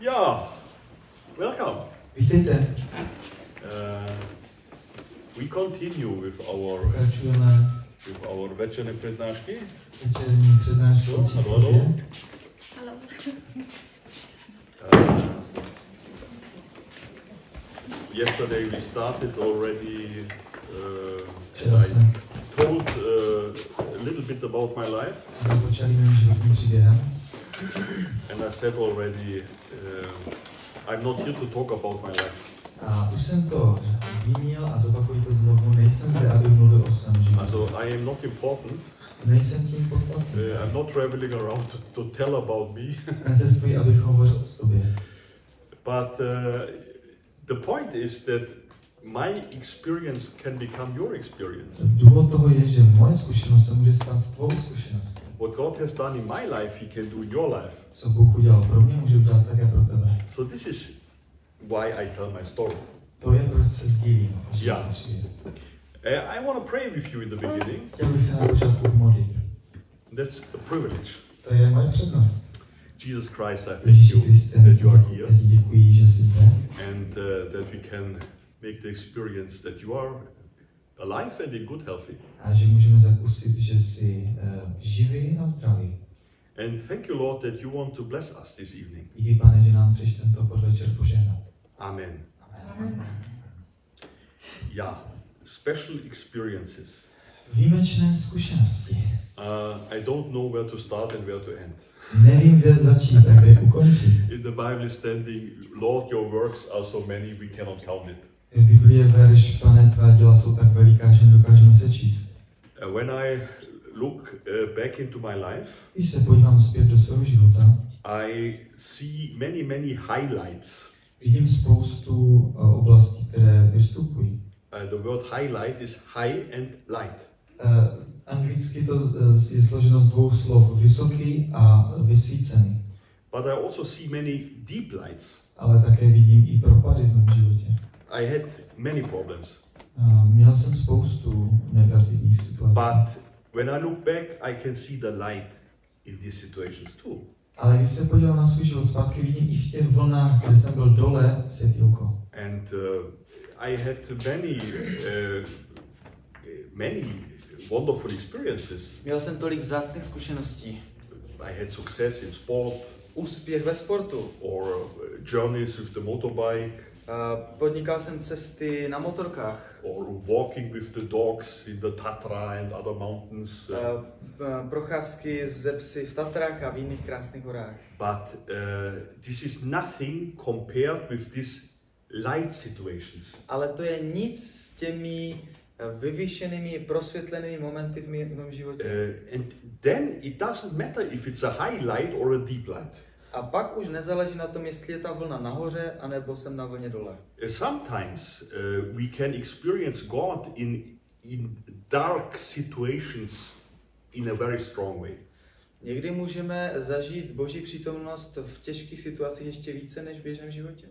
Yeah, welcome. Vítejte, Uh, we continue with our pokračujeme with our večerní přednášky. večerní přednáškou No, číslo hallo, hallo. Hello. Uh, yesterday we started already. Uh, Včera I told uh, a little bit about my life, započali mým životním příběhem and I said already, uh, I'm not here to talk about my life. a už jsem to zmínil a zopakuju to znovu, nejsem zde, abych mluvil o svém životě. Also I am not important. Nejsem tím. Uh, I'm not traveling around to, to tell about me. Necestuji, abych hovořil o sobě. But uh, the point is that my experience can become your experience. Důvod toho je, že moje zkušenost se může stát tvou zkušeností. What God has done in my life, He can do in your life. Co Bůh udělal pro mě, může udělat také pro tebe. So this is why I tell my story. To je, proč se sdílím. o životní Já. příběh. Uh, I want to pray with you in the beginning. Chtěl bych se na počátku modlit. That's a privilege. To je moje přednost. Jesus Christ, I thank you that you are here ti děkuji, že jsi zde. and uh, that we can make the experience that you are alive and in good healthy. A že můžeme zakusit, že jsi uh, živý a zdravý. And thank you, Lord, that you want to bless us this evening. Díky, pane, že nám chceš tento podvečer požehnat. Amen. Amen. Yeah, special experiences. Výjimečné zkušenosti. Uh, I don't know where to start and where to end. Nevím, kde začít a kde ukončit. In the Bible is standing, Lord, your works are so many we cannot count it. V Biblii je verš, pane, tvá děla jsou tak veliká, že nedokážeme sečíst. Uh, when I look uh, back into my life, Když se podívám zpět do svého života, I see many, many highlights. vidím spoustu uh, oblastí, které vystupují. Uh, the word highlight is high and light. Uh, anglicky to je složeno z dvou slov, vysoký a vysvícený. But I also see many deep lights. Ale také vidím i propady v mém životě. I had many problems. Uh, měl jsem spoustu negativních situací. But when I look back, I can see the light in these situations too. Ale když se podívám na svůj život zpátky, vidím i v těch vlnách, kde jsem byl dole, světýlko. And uh, I had many, uh, many wonderful experiences. Měl jsem tolik vzácných zkušeností. I had success in sport Úspěch ve sportu. or uh, journeys with the motorbike Podnikal jsem cesty na motorkách. or walking with the dogs in the Tatra and other mountains. Uh, Procházky ze psy v Tatrách a v jiných krásných horách. but uh, this is nothing compared with these light situations. Ale to je nic s těmi vyvýšenými, prosvětlenými momenty v mém životě. Uh, and then it doesn't matter if it's a high light or a deep light. A pak už nezáleží na tom, jestli je ta vlna nahoře, anebo jsem na vlně dole. Uh, sometimes uh, we can experience God in, in dark situations in a very strong way. Někdy můžeme zažít Boží přítomnost v těžkých situacích ještě více než v běžném životě.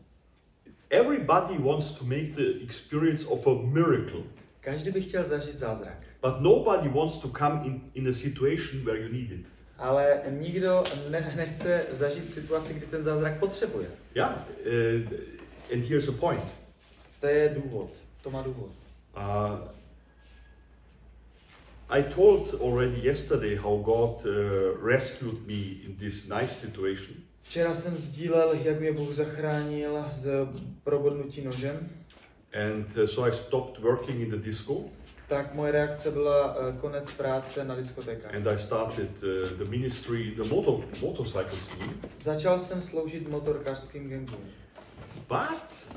Everybody wants to make the experience of a miracle, Každý by chtěl zažít zázrak. but nobody wants to come in, in a situation where you need it. Ale nikdo ne, nechce zažít situaci, kdy ten zázrak potřebuje. Yeah, uh, and here's a point. To je důvod. To má důvod. Uh, I told already yesterday how God uh, rescued me in this nice situation. Včera jsem sdílel, jak mě Bůh zachránil z probodnutí nožem. And uh, so I stopped working in the disco Tak moje reakce byla eh, konec práce na diskotékách. and I started uh, the ministry in the motor, motorcycle scene. Začal jsem sloužit motorkářským gangům. But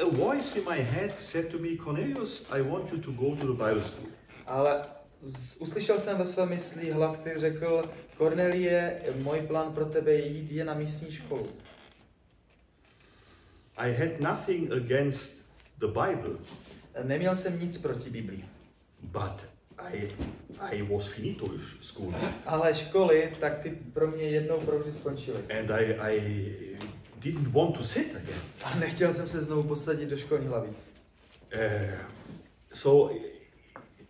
a voice in my head said to me, Cornelius, I want you to go to the Bible school. Ale uslyšel jsem ve své mysli hlas, který řekl, Cornelie, můj plán pro tebe je jít je na místní školu. I had nothing against the Bible, Neměl jsem nic proti Biblii. but I, I was finito with school. Ale školy, tak ty pro mě jednou provždy skončily. And I, I didn't want to sit again. A nechtěl jsem se znovu posadit do školních lavic. Uh, so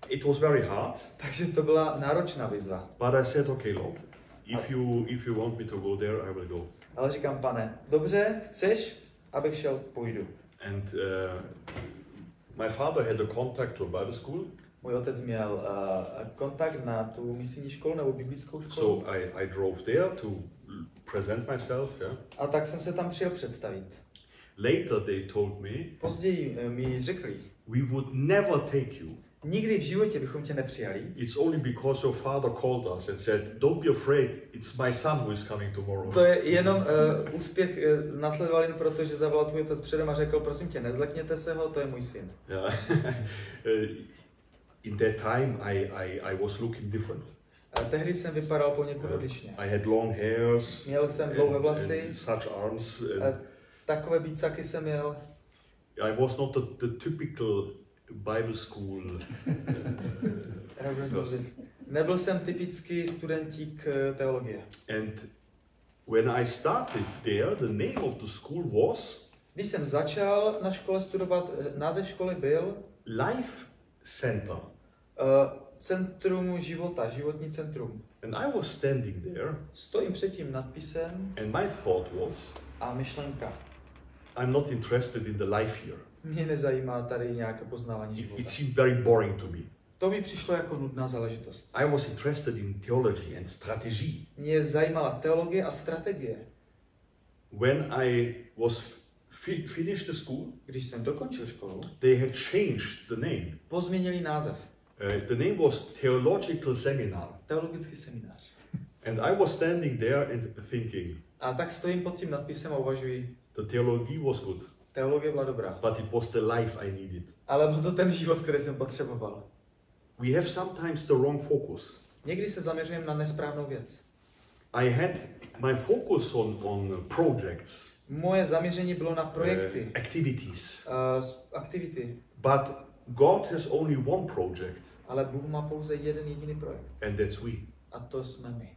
it was very hard, Takže to byla náročná výzva. but I said, okay, Lord, if you if you want me to go there, I will go. Ale říkám, pane, dobře, chceš, abych šel, půjdu. And uh, my father had a contact to a Bible school, Můj otec měl uh, kontakt na tu misijní školu nebo biblickou školu. so I, I drove there to present myself. Yeah. A tak jsem se tam přijel představit. Later, they told me Později eh, mi řekli, we would never take you. Nikdy v životě bychom tě nepřijali, It's only because your father called us and said, "Don't be afraid. It's my son who is coming tomorrow." To je jenom uh, úspěch uh, nasledoval jen proto, že zavolal tvůj otec předem a řekl, prosím tě, nezlekněte se ho, to je můj syn. Yeah. Uh, In that time, I, I, I was looking different. A tehdy jsem vypadal poněkud Yeah. odlišně. I had long hairs, Měl jsem dlouhé vlasy, and such arms. a And takové bícaky jsem měl. I was not the, the typical Bible school. Nebyl jsem typický studentík eh, teologie. And when I started there, the name of the school was Když jsem začal na škole studovat, eh, název školy byl Life Center. uh, Centrum života, životní centrum. And I was standing there, Stojím před tím nadpisem and my thought was, a myšlenka. I'm not interested in the life here. Mě nezajímá tady nějaké poznávání It, života. it seemed very boring to me. To mi přišlo jako nudná záležitost. I was interested in theology and strategy. Mě zajímala teologie a strategie. When I was fi- finished the school, Když jsem dokončil školu, they had changed the name. pozměnili název. Uh, the name was Theological Seminar. Teologický seminář. And I was standing there and thinking, A tak stojím pod tím nadpisem a uvažuji, the theology was good, teologie byla dobrá. but it was the life I needed. Ale byl to ten život, který jsem potřeboval. We have sometimes the wrong focus. Někdy se zaměřujeme na nesprávnou věc. I had my focus on, on projects, Moje zaměření bylo na uh, projekty, activities, uh, aktivity, but God has only one project, ale Bůh má pouze jeden jediný projekt. and that's we. A to jsme my.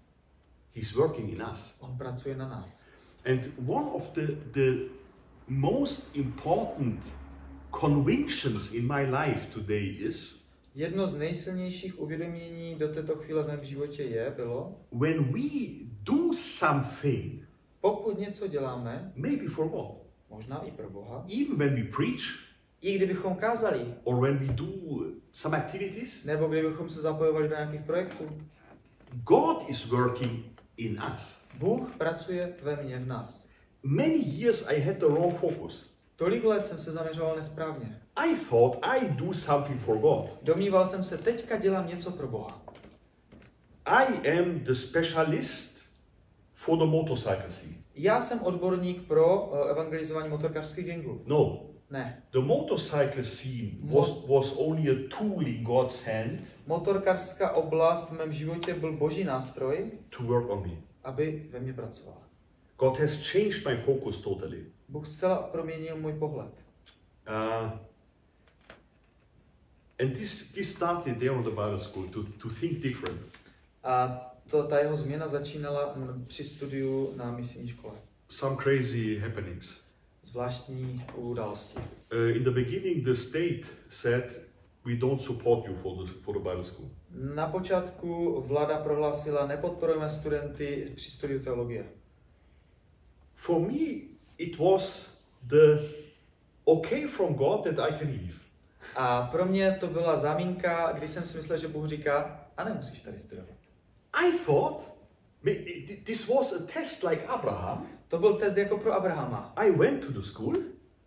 He's working in us. On pracuje na nás. And one of the, the most important convictions in my life today is Jedno z nejsilnějších uvědomění do této chvíle v mém životě je, bylo, when we do something, pokud něco děláme, maybe for God, možná i pro Boha, even when we preach i kdybychom kázali, or when we do some activities, nebo kdybychom se zapojovali do nějakých projektů, God is working in us. Bůh pracuje ve mně, v nás. Many years I had the wrong focus. Tolik let jsem se zaměřoval nesprávně. I thought I do something for God. Domníval jsem se, teďka dělám něco pro Boha. I am the specialist for the motorcycle scene. Já jsem odborník pro eh, evangelizování motorkářských gangů. No, Ne. the motorcycle scene was, was only a tool in God's hand Motorkářská oblast v mém životě byl boží nástroj, to work on me. aby ve mně pracoval. God has changed my focus totally. Bůh zcela proměnil můj pohled. Uh, and this, this started there on the Bible school to, to think different. A to, ta jeho změna začínala při studiu na misijní škole. Some crazy happenings. Zvláštní události. Uh, in the beginning, the state said, we don't support you for the, for the Bible school. Na počátku vláda prohlásila, nepodporujeme studenty při studiu teologie. For me, it was the okay from God that I can leave. A pro mě to byla zámínka, když jsem si myslel, že Bůh říká, a nemusíš tady studovat. I thought this was a test like Abraham. To byl test jako pro Abrahama. I went to the school.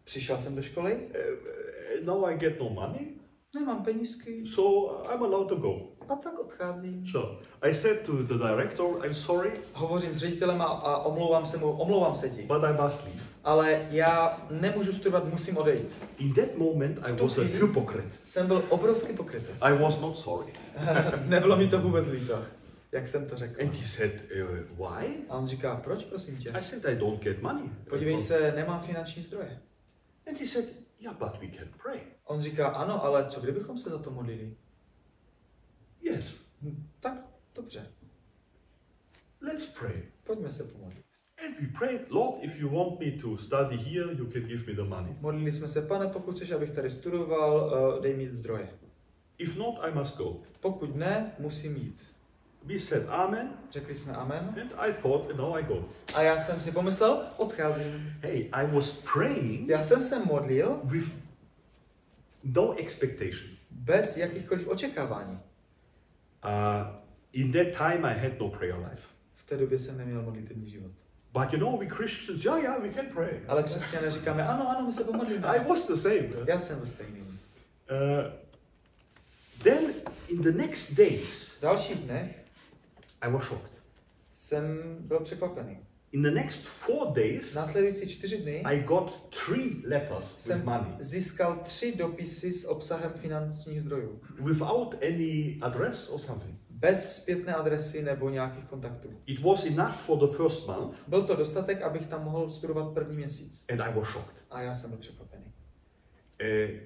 Přišel jsem do školy, Uh, now I get no money, nemám penízky, so I'm allowed to go. a tak odcházím. So I said to the director, I'm sorry, Hovořím s ředitelem a, a omlouvám se mu, omlouvám se ti. but I must leave. Ale já nemůžu studovat, musím odejít. In that moment, I was a hypocrite. Jsem byl obrovský pokrytec. I was not sorry. Nebylo mi to vůbec líto, jak jsem to řekl. And he said, uh, Why? A on říká, proč prosím tě? I said, I don't get money. Podívej se, nemám finanční zdroje. And he said, Yeah, but we can pray. On říká, ano, ale co kdybychom se za to modlili? Yes, Hm, Tak, dobře, let's pray. pojďme se pomodlit. And we prayed, Lord, if you want me to study here, you can give me the money. Modlili jsme se, pane, pokud chceš, abych tady studoval, eh, dej mi zdroje. If not, I must go. Pokud ne, musím jít. We said Amen, Řekli jsme amen. and I thought, no, I go. A já jsem si pomyslel, odcházím. Hey, I was praying Já jsem se modlil with no expectation. bez jakýchkoliv očekávání. Uh, in that time, I had no prayer life. V té době jsem neměl modlitevní život. But you know, we Christians, yeah, yeah, we can pray. Ale křesťané říkáme, ano, ano, my se pomodlíme. I was the same. Já jsem stejný. Uh, then, in the next days, dalších dnech I was shocked. jsem byl překvapený. In the next four days, Následující čtyři dny I got three letters with jsem money získal tři dopisy s obsahem finančních zdrojů. without any address or something. Bez zpětné adresy nebo nějakých kontaktů. It was enough for the first month, Byl to dostatek, abych tam mohl studovat první měsíc. and I was shocked. A já jsem byl překvapený. Uh,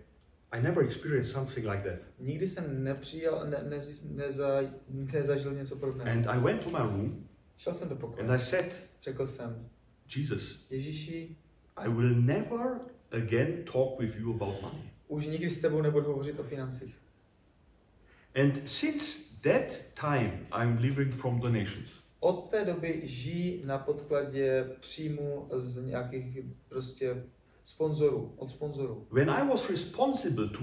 I never experienced something like that. Nikdy jsem nepřijal, ne, nezi, neza, nezažil něco podobného. And I went to my room Šel jsem do and pokoje. I said, Řekl jsem, Jesus, Ježíši, I will never again talk with you about money. už nikdy s tebou nebudu hovořit o financích. And since that time, I'm living from donations. Od té doby žijí na podkladě příjmu z nějakých prostě sponzorů, od sponzorů. When I was responsible to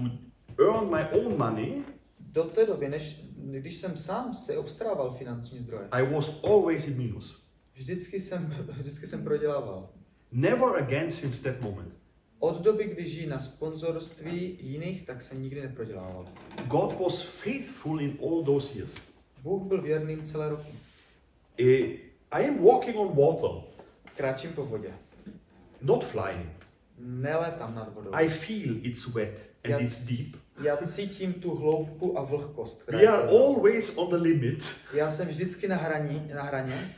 earn my own money, Do té doby, než, když jsem sám si obstarával finanční zdroje, I was always in minus. vždycky jsem, vždycky jsem prodělával. Never again since that moment. Od doby, kdy žijí na sponzorství jiných, tak jsem nikdy neprodělával. God was faithful in all those years. Bůh byl věrným celé roky. Eh, I am walking on water, Kráčím po vodě. not flying. Nelétám nad vodou. I feel it's wet and Yeah. it's deep. Já cítím tu hloubku a vlhkost. We are always on the limit. Já jsem vždycky na, hraní, na hraně.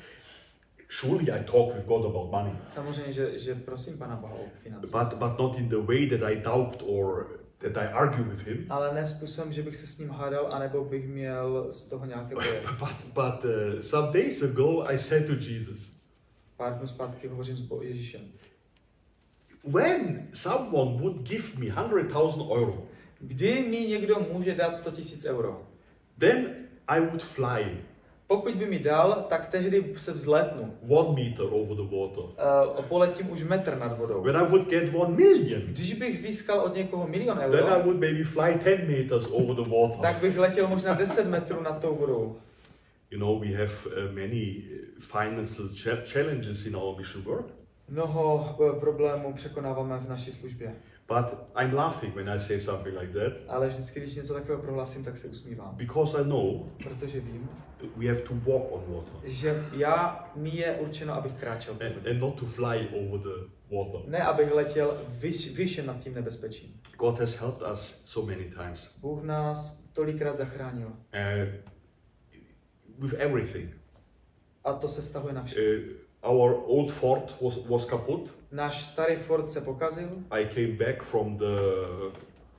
Surely I talk with God about money, Samozřejmě, že, že prosím Pana Boha o finance. but but not in the way that I doubt or that I argue with Him. Ale ne způsobem, že bych se s ním hádal, anebo bych měl z toho nějaké boje. But but uh, some days ago I said to Jesus, Pár dnů zpátky hovořím s Ježíšem. When someone would give me hundred thousand euro, Kdy mi někdo může dát 100 000 euro? then I would fly Pokud by mi dal, tak tehdy se vzletnu. one meter over the water. Uh, poletím už metr nad vodou. When I would get one million, Když bych získal od někoho milion then I euro, would maybe fly ten meters over the water. tak bych letěl možná 10 metrů nad tou vodou. You know, we have uh, many uh, financial cha- challenges in our mission work, Mnoho eh, problémů překonáváme v naší službě. but I'm laughing when I say something like that Ale vždycky, když něco takového prohlásím, tak se usmívám. because I know Protože vím, we have to walk on water že já, mi je určeno, abych kráčel po and, vodě. and not to fly over the water. Ne, abych letěl vyš, vyše nad tím nebezpečím. God has helped us so many times Bůh nás tolikrát zachránil. uh, with everything. A to se stahuje na vše. Uh, our old fort was, was kaput. Náš starý Ford se pokazil. I came back from the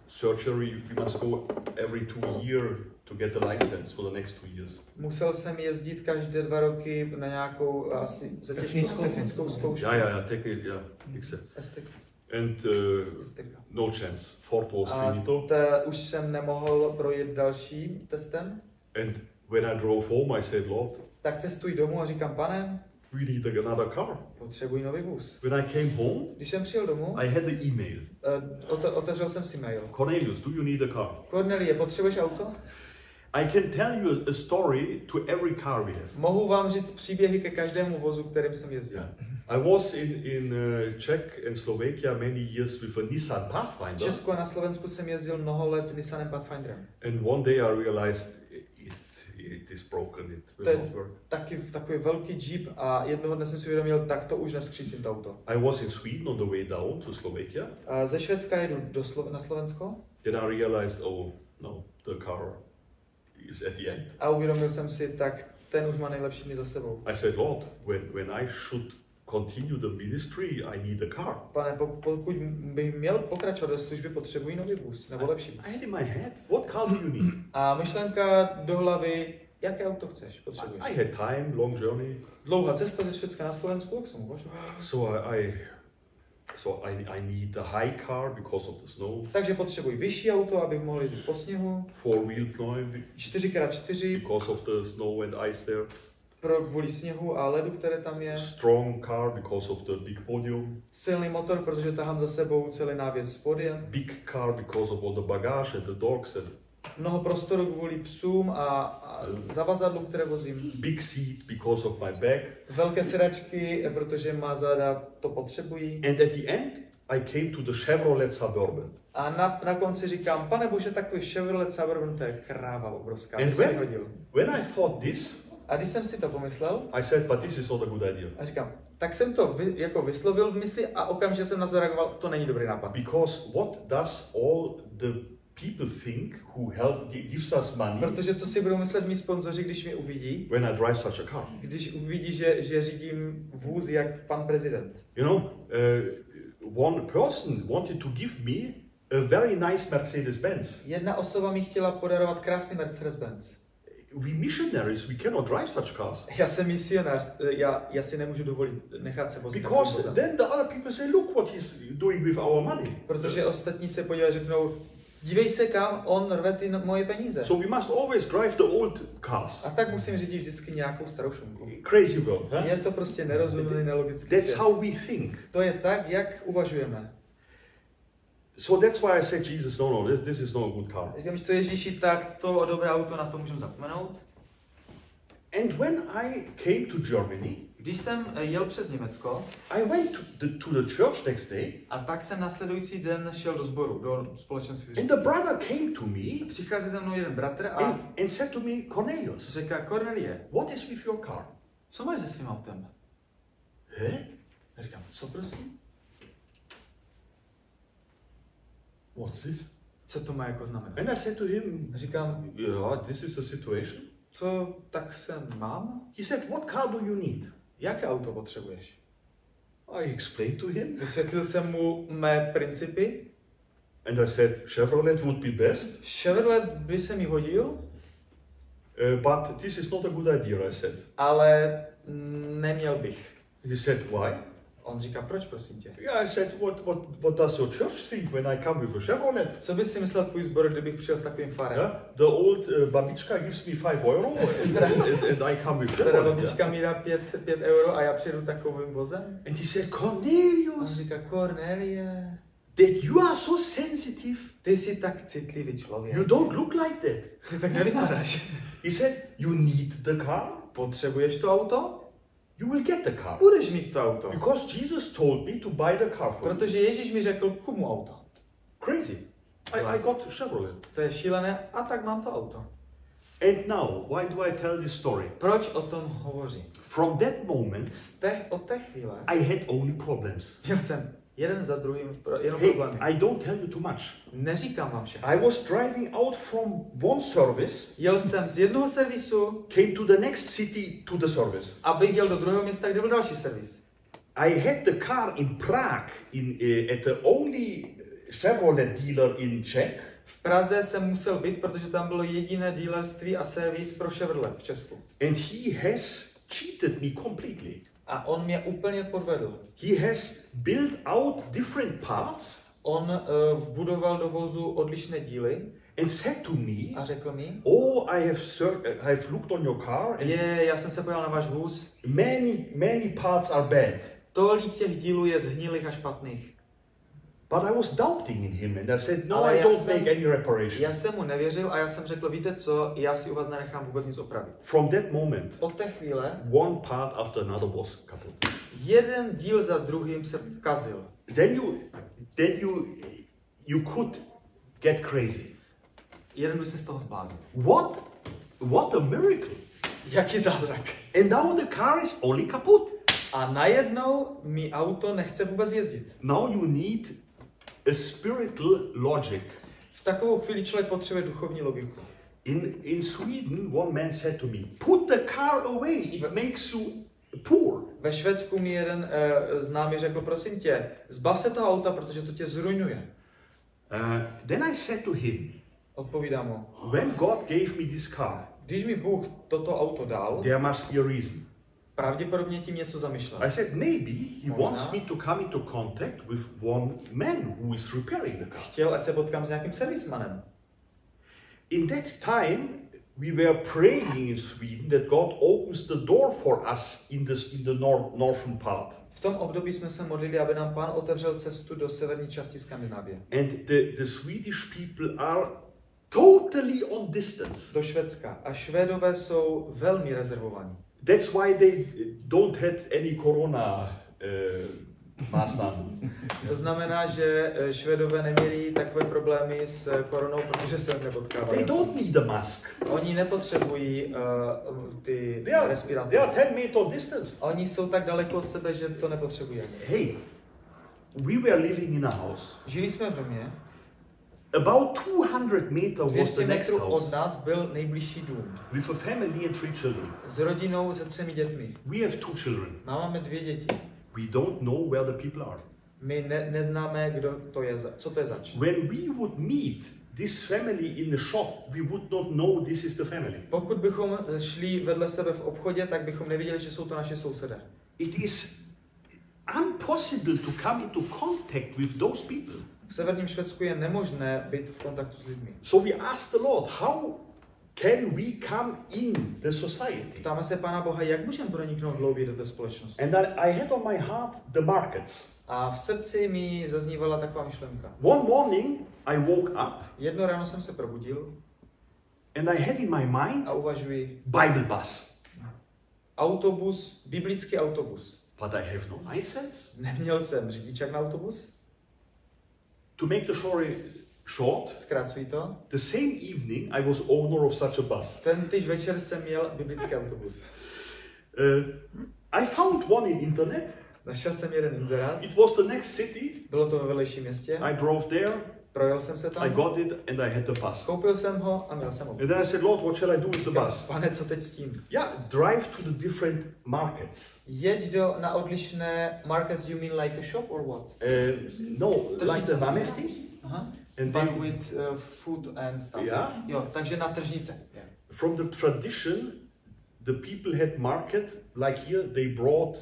surgery. We must go every two year to get a license for the next two years. Musel jsem jezdit každé dva roky na nějakou asi zatěžnou Technickou zkoušku. Yeah, yeah, yeah, it, yeah. Estek, And uh, no chance. Fort was A finito. te, už jsem nemohl projet dalším testem. And when I drove home, I said, Lord, Tak cestuji domů a říkám, pane, we need another car. potřebuji nový vůz. When I came home, Když jsem přijel domů, I had the email. eh, ote- otevřel jsem si mail. Cornelius, do you need a car? Cornelie, potřebuješ auto? I can tell you a story to every car we have. Mohu vám říct příběhy ke každému vozu, kterým jsem jezdil. Yeah. I was in, in uh, Czech and Slovakia many years with a Nissan V Pathfinder. Česku a na Slovensku jsem jezdil mnoho let Nissanem Pathfinderem. And one day I realized it, is broken, it will not work. Taky takový velký jeep a jednoho dne jsem si uvědomil, tak to už neskřísím to auto. I was in Sweden on the way down to Slovakia. A ze Švédska jedu do Slo- na Slovensko Then I realized, oh no, the car is at the end. a uvědomil jsem si, tak ten už má nejlepší dny za sebou. I said, Lord, when, when I should continue the ministry, I need a car. Pane, po- pokud bych měl pokračovat do služby, potřebuji nový vůz, nebo lepší. I had in my head, what car do you need? A myšlenka do hlavy, jaké auto chceš, potřebuješ. I had time, long journey. Dlouhá cesta ze Švédska na Slovensku, jak jsem uvažoval. So I, I So I, I need a high car because of the snow, Takže potřebuji vyšší auto, abych mohl jezdit po sněhu. four wheel drive 4x4 because of the snow and ice there, pro kvůli sněhu a ledu, které tam je. strong car because of the big podium, Silný motor, protože tahám za sebou celý návěs s podiem. big car because of all the baggage and the dogs and Mnoho prostoru kvůli psům a, a zavazadlům, které vozím. big seat because of my bag. Velké sedačky, protože má záda to potřebují. And at the end, I came to the Chevrolet Suburban. A na, na konci říkám, pane bože, takový Chevrolet Suburban, to je kráva obrovská. And when, when I thought this, A když jsem si to pomyslel, I said, but this is not a good idea. a říkám, tak jsem to vy, jako vyslovil v mysli a okamžitě jsem na to reagoval, to není dobrý nápad. Because what does all the people think who help gi- gives us money Protože co si budou myslet mý sponzoři, když mě uvidí, when I drive such a car? když uvidí, že, že řídím vůz jak pan prezident. You know, uh, one person wanted to give me a very nice Mercedes-Benz. Jedna osoba mi chtěla podarovat krásný Mercedes-Benz. We missionaries, we cannot drive such cars. Já jsem misionář, já, já si nemůžu dovolit nechat se vozit Because then the other people say, look what he's doing with our money. Protože ostatní se podívají a řeknou, dívej se kam, on rve ty moje peníze. So we must always drive the old cars. A tak musím řídit vždycky nějakou starou šunku. Crazy world, huh? Je to prostě nerozumný, nelogický That's svět. how we think. To je tak, jak uvažujeme. So that's why I said, Jesus, no, no, this, this is not a good car. Říkám, co Ježíši, tak to dobré auto, na to můžeme zapomenout. And when I came to Germany, Když jsem eh, jel přes Německo, I went to the, to the church next day, a tak jsem následující den šel do sboru, do společenství. and the brother came to me Přichází za mnou jeden bratr a and, and said to me, Cornelius, říká, Cornelie, what is with your car? co máš se svým autem? A říkám, co prosím? What's this? Co to má jako znamenat? And I said to him, A říkám, yeah, this is the situation. co tak se mám? He said, what car do you need? Jaké auto potřebuješ? I explained to him, Vysvětlil jsem mu mé principy. and I said, Chevrolet would be best, Chevrolet by se mi hodil, uh, but this is not a good idea, I said. ale mm, neměl bych. He said, why? On říká, proč prosím tě? Yeah, I said, what, what, what does your church think when I come with a Chevrolet? Co by si myslel tvůj sbor, kdybych přijel s takovým farem? Yeah, the old uh, babička gives me five euro and, and, and I come with Chevrolet. Babička mi dá 5, 5 euro a já přijedu takovým vozem? And he said, On Cornelius, říká, Cornelie, that you are so sensitive. ty jsi tak citlivý člověk. You don't look like that. Ty tak nevypadáš. He said, you need the car, Potřebuješ to auto? You will get the car. Budeš mít to auto. Because Jesus told me to buy the car for you. Protože Ježíš mi řekl, kup mu auto. Crazy. I, I got Chevrolet. To je šílené a tak mám to auto. And now, why do I tell this story? Proč o tom hovořím? From that moment, Z té, od té chvíle I had only problems. měl jsem jeden za druhým jenom Hey, problémy. I don't tell you too much. Neříkám vám všechno. I was driving out from one service, Jel jsem z jednoho servisu, came to the next city to the service. abych jel do druhého města, kde byl další servis. I had the car in Prague in, uh, at the only Chevrolet dealer in Czech. V Praze jsem musel být, protože tam bylo jediné dealerství a servis pro Chevrolet v Česku. And he has cheated me completely. A on mě úplně podvedl. He has built out different parts On uh, vbudoval do vozu odlišné díly and said to me, a řekl mi, Oh, I have, I have looked on your car and je, já jsem se podíval na váš vůz, many, many parts are bad. tolik těch dílů je zhnilých a špatných. But I was doubting in him and I said, No, Ale I já don't jsem- make any reparation. Já jsem mu nevěřil a já jsem řekl, víte co, já si u vás nenechám vůbec nic opravit. From that moment, Od té chvíle one part after another was kaput. jeden díl za druhým se kazil. Then you, then you, you could get crazy. Jeden by se z toho zbláznil. What, what a miracle! Jaký zázrak. And now the car is only kaput. A najednou mi auto nechce vůbec jezdit. Now you need a spiritual logic. V takovou chvíli člověk potřebuje duchovní logiku. In, in Sweden, one man said to me, Put the car away, it makes you poor. Ve Švédsku mi jeden uh, známý řekl, prosím tě, zbav se toho auta, protože to tě zruňuje. Uh, then I said to him, Odpovídám mu, When God gave me this car, když mi Bůh toto auto dal, there must be a reason. Pravděpodobně tím něco zamýšlel. I said, maybe he Možná. wants me to come into contact with one man who is repairing the car. Chtěl, ať se potkám s nějakým servismanem. In that time, we were praying in Sweden that God opens the door for us in, this, in the nor- northern part. V tom období jsme se modlili, aby nám pán otevřel cestu do severní části Skandinávie. And the, the Swedish people are totally on distance. Do Švédska. A Švédové jsou velmi rezervovaní. That's why they don't have any corona uh, Maßnahmen. To znamená, že eh, Švédové neměli takové problémy s eh, koronou, protože se they nepotkávali. don't need a mask. Oni nepotřebují uh, ty They are, respirátory. they are 10 meter distance. Oni jsou tak daleko od sebe, že to nepotřebují. Hey, we were living in a house. Žili jsme v domě, About 200 meter was 200 the next metrů od house nás byl nejbližší dům. with a family and three children. S rodinou, se třemi dětmi. We have two children. Máme dvě děti. We don't know where the people are. My ne, neznáme, kdo to je, co to je zač. When we would meet this family in the shop, we would not know this is the family. Pokud bychom šli vedle sebe v obchodě, tak bychom neviděli, že jsou to naše sousedé. It is impossible to come into contact with those people. V severním Švédsku je nemožné být v kontaktu s lidmi. So we asked the Lord, how can we come in the society? Ptáme se Pána Boha, jak můžeme proniknout hlouběji do té společnosti. And I, I had on my heart the markets. A v srdci mi zaznívala taková myšlenka. One morning, I woke up Jedno ráno jsem se probudil and I had in my mind a uvažuji, Bible bus. autobus, biblický autobus. But I have no license. Neměl jsem řidičák na autobus, To make the story short, zkrácuji to. the same evening I was owner of such a bus. Ten týž večer jsem měl biblický autobus. Uh, I found one in internet. Našel jsem jeden inzerát, It was the next city. bylo to ve vedlejším městě, I drove there. Projel jsem se I tam, got it and I had the bus. koupil jsem ho a měl jsem ho. And then I said, Lord, what shall I do with the bus? Pane, co teď s tím? Yeah, drive to the different markets. Jeď do, na odlišné markets, you mean like a shop or what? Uh, no, like the Namesti. Aha. And But they, with uh, food and stuff. Yeah. Jo, takže na tržnice. Yeah. from the tradition, the people had market like here. They brought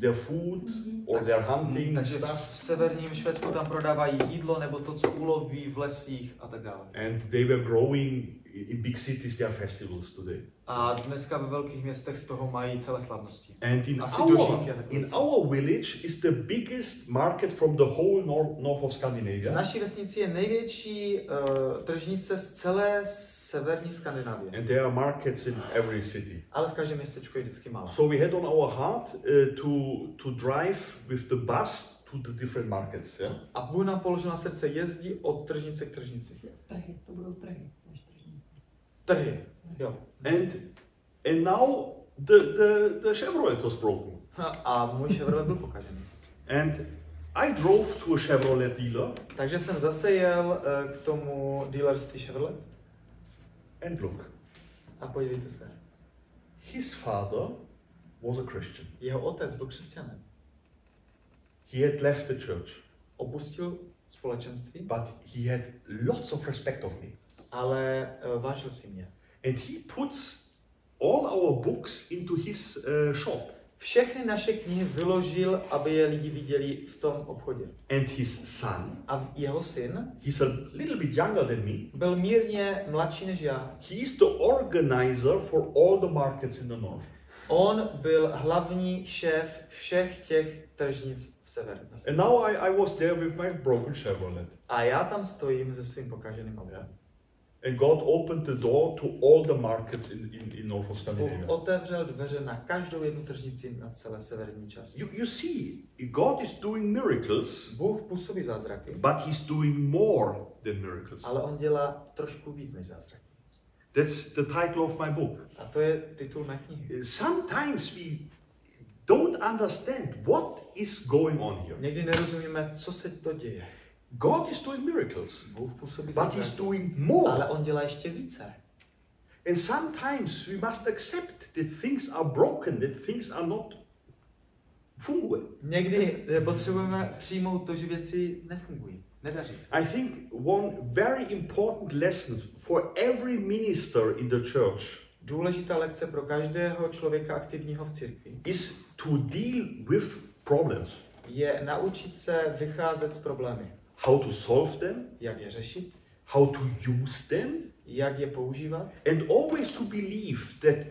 their food or their hunting Takže stuff, v severním Švédsku tam prodávají jídlo nebo to, co uloví v lesích a tak dále. and they were growing in big cities. There are festivals today. A dneska ve velkých městech z toho mají celé slavnosti. And in Asi our in our village is the biggest market from the whole north, north of V Scandinavia. naší vesnici je největší uh, tržnice z celé severní Skandinávie. And there are markets in every city. Ale v každém městečku je vždycky málo. So we had on our heart uh, to to drive with the bus to the different markets. Yeah. A Bůh nám položil na srdce jezdí od tržnice k tržnici. Trhy, to budou trhy. Trhy. Jo. And and now the the, the Chevrolet was broken. A můj Chevrolet byl pokažený. And I drove to a Chevrolet dealer Takže jsem zase jel eh, k tomu dealerství Chevrolet and look, a podívejte se. his father was a Christian. Jeho otec byl křesťanem. He had left the church, Opustil společenství, but he had lots of respect of me. Ale eh, vážil si mě. And he puts all our books into his uh, shop. Všechny naše knihy vyložil, aby je lidi viděli v tom obchodě. And his son, A jeho syn he's a little bit younger than me. byl mírně mladší než já. He is the organizer for all the markets in the north. On byl hlavní šéf všech těch tržnic v severní. And now I, I was there with my broken Chevrolet. A já tam stojím se svým pokaženým autem. And God opened the door to all the markets in, in, in North of Scandinavia. otevřel dveře na každou jednu tržnici na celé severní části. You, you see, God is doing miracles, Bůh působí zázraky, but He's doing more than miracles. ale on dělá trošku víc než zázraky. That's the title of my book. A to je titul mé knihy. Sometimes we don't understand what is going on here. Někdy nerozumíme, co se to děje. God is doing miracles, Bůh působí but He's zázraky, doing ale more. on dělá ještě více. And sometimes we must accept that things are broken, that things are not full. Někdy potřebujeme přijmout to, že věci nefungují, nedaří se. I think one very important lesson for every minister in the church Důležitá lekce pro každého člověka aktivního v církvi is to deal with problems, je naučit se vycházet z problémy. How to solve them, Jak je řešit, how to use them, jak je používat and always to believe that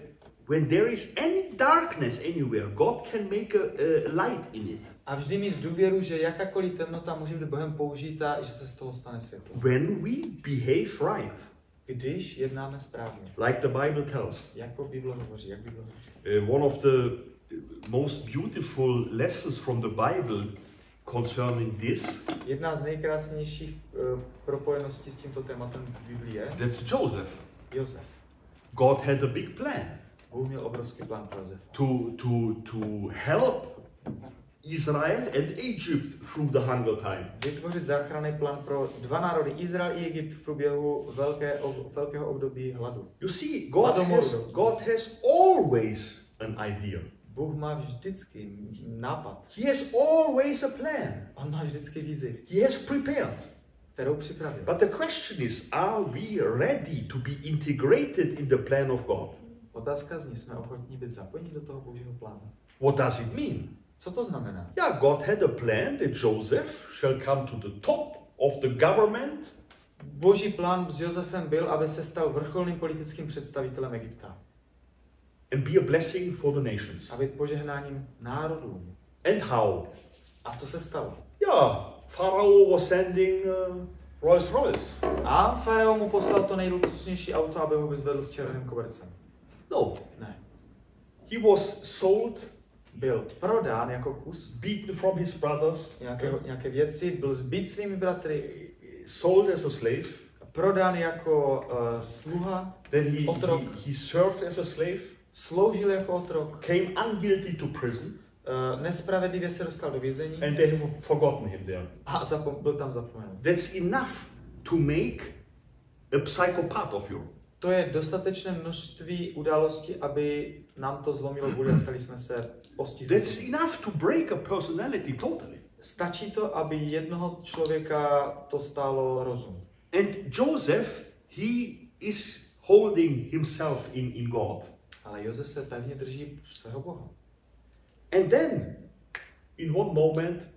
when there is any darkness anywhere, God can make a, a light in it. a vždy mít důvěru, že jakákoliv temnota může být Bohem použita, že se z toho stane světlo. When we behave right, Když jednáme správně, like the Bible tells. jako Bible hovoří, jak Bible hovoří. Uh, one of the most beautiful lessons from the Bible concerning this, Jedna z nejkrásnějších uh, propojeností s tímto tématem v Biblii je that's Joseph. Josef. God had a big plan Bůh měl obrovský plán pro Josefa. to, to, to help Israel and Egypt through the hunger time. Vytvořit záchranný plán pro dva národy, Izrael i Egypt v průběhu velké, ob, velkého období hladu. You see, God Hladomoru. has, God has always an idea. Bůh má vždycky nápad. He has always a plan. On má vždycky vizi, He has prepared. kterou připravil. But the question is, are we ready to be integrated in the plan of God? Otázka zní, jsme ochotní být zapojeni do toho božího plánu. What does it mean? Co to znamená? Yeah, God had a plan that Joseph shall come to the top of the government Boží plán s Josefem byl, aby se stal vrcholným politickým představitelem Egypta. And be a blessing for the nations. A být požehnáním národům. And how? A co se stalo? Yeah, Pharaoh was sending uh, Rolls Royce. A faraon mu poslal to nejluxusnější auto, aby ho vyzvedl s červeným kobercem. No, Ne. he was sold, Byl prodán jako kus beaten from his brothers, nějakého, nějaké věci, byl zbyt svými bratry, sold as a slave. prodán jako uh, sluha, Then he, Otrok. he, he served as a slave, sloužil jako otrok, came unguilty to prison, uh, nespravedlivě se dostal do vězení and they have forgotten him there. a zapom- byl tam zapomenut. That's enough to make a psychopath of you. To je dostatečné množství událostí, aby nám to zlomilo vůli a stali jsme se postihnuti. That's enough to break a personality totally. Stačí to, aby jednoho člověka to stálo rozum. And Joseph, he is holding himself in, in God. Ale Josef se pevně drží svého Boha. And then, in one moment,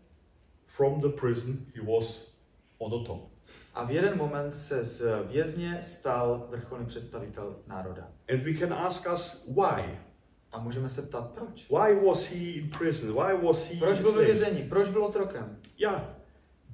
from the prison, he was on the top. A v jeden moment se z vězně stal vrcholný představitel národa. And we can ask us why. A můžeme se ptát, proč? Why was he in prison? Why was he Proč byl ve vězení? Proč byl otrokem? Yeah.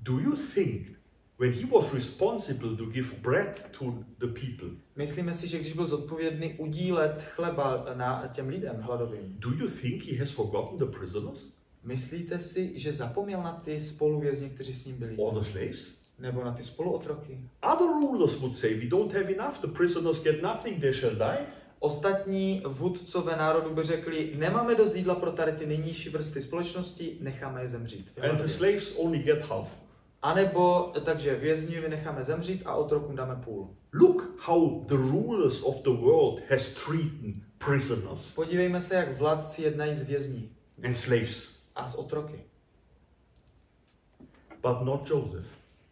Do you think when he was responsible to give bread to the people, Myslíme si, že když byl zodpovědný udílet chleba na těm lidem hladovým, do you think he has forgotten the prisoners myslíte si, že zapomněl na ty spoluvězni, kteří s ním byli? or the slaves? Nebo na ty spoluotroky? Other rulers would say, We don't have enough, the prisoners get nothing, they shall die. Ostatní vůdcové národu by řekli, nemáme dost jídla pro tady ty nejnižší vrstvy společnosti, necháme je zemřít. And the slaves only get half. A nebo, takže vězňovi necháme zemřít a otrokům dáme půl. Look how the rulers of the world has treated prisoners Podívejme se, jak vládci jednají s vězni and slaves, a s otroky. but not Joseph.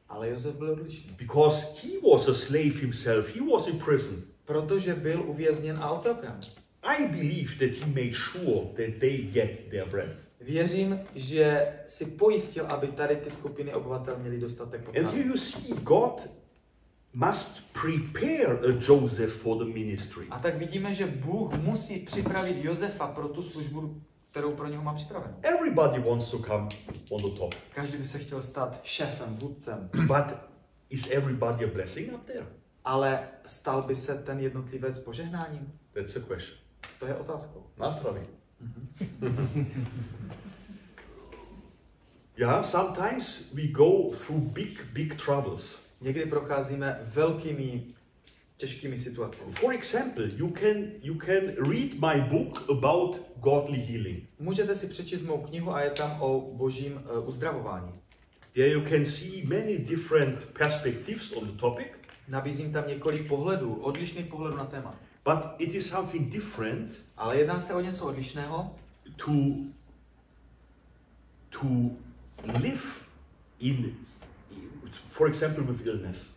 Ale Josef byl odlišný. Because he was a slave himself, he was in prison. Protože byl uvězněn a otrokem. I believe that he made sure that they get their bread. Věřím, že si pojistil, aby tady ty skupiny obyvatel měli dostatek And here potravy. you see, God must prepare a Joseph for the ministry. A tak vidíme, že Bůh musí připravit Josefa pro tu službu, kterou pro něho má připravenou. Everybody wants to come on the top. Každý by se chtěl stát šéfem, vůdcem, But is everybody a blessing up there? ale stal by se ten jednotlivec požehnáním? That's the question. To je otázkou. Nasravi. yeah, sometimes we go through big, big troubles. Někdy procházíme velkými, těžkými situacemi. For example, you can you can read my book about godly healing. Můžete si přečíst mou knihu a je tam o božím uh, uzdravování. There you can see many different perspectives on the topic, Nabízím tam několik pohledů, odlišných pohledů na téma. But it is something different Ale jedná se o něco odlišného, to to live in for example with illness.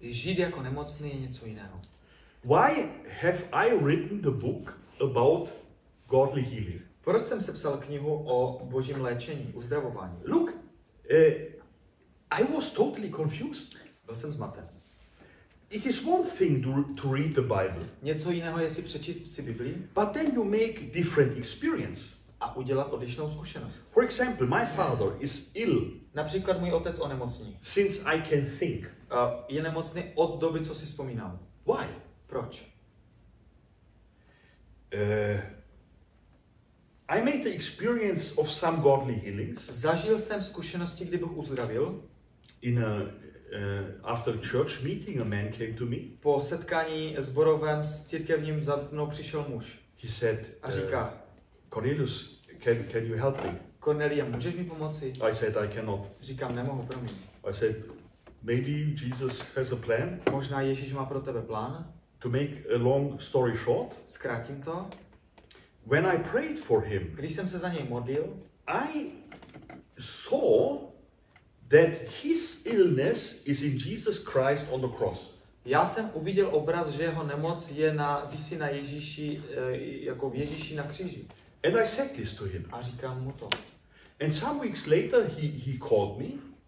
žít jako nemocný je něco jiného. Why have I written the book about godly healing? Proč jsem sepsal knihu o božím léčení, uzdravování? Look, uh, I was totally confused. Byl jsem zmaten. It is one thing to, to read the Bible, Něco jiného je si přečíst si Biblii but then you make different experience. a udělat odlišnou zkušenost. For example, my father is ill Například můj otec onemocní. since I can think. A Je nemocný od doby, co si vzpomínám. Why? Proč? Uh, I made the experience of some godly healings Zažil jsem zkušenosti, kdy Bůh uzdravil. in a uh, after church meeting. A man came to me. Po setkání zborovém s církevním za mnou přišel muž He said, a uh, říká, "Cornelius, can can you help me?" Cornelia, můžeš mi pomoci? I said, "I cannot." Říkám, nemohu, promiň. I said, "Maybe Jesus has a plan." Možná Ježíš má pro tebe plán. To make a long story short, Zkrátím to. when I prayed for him, Když jsem se za něj modlil, I saw that his illness is in Jesus Christ on the cross. já jsem uviděl obraz, že jeho nemoc je na, visí na Ježíši, eh, jako v Ježíši na kříži. And I said this to him. A říkám mu to. And some weeks later, he, he called me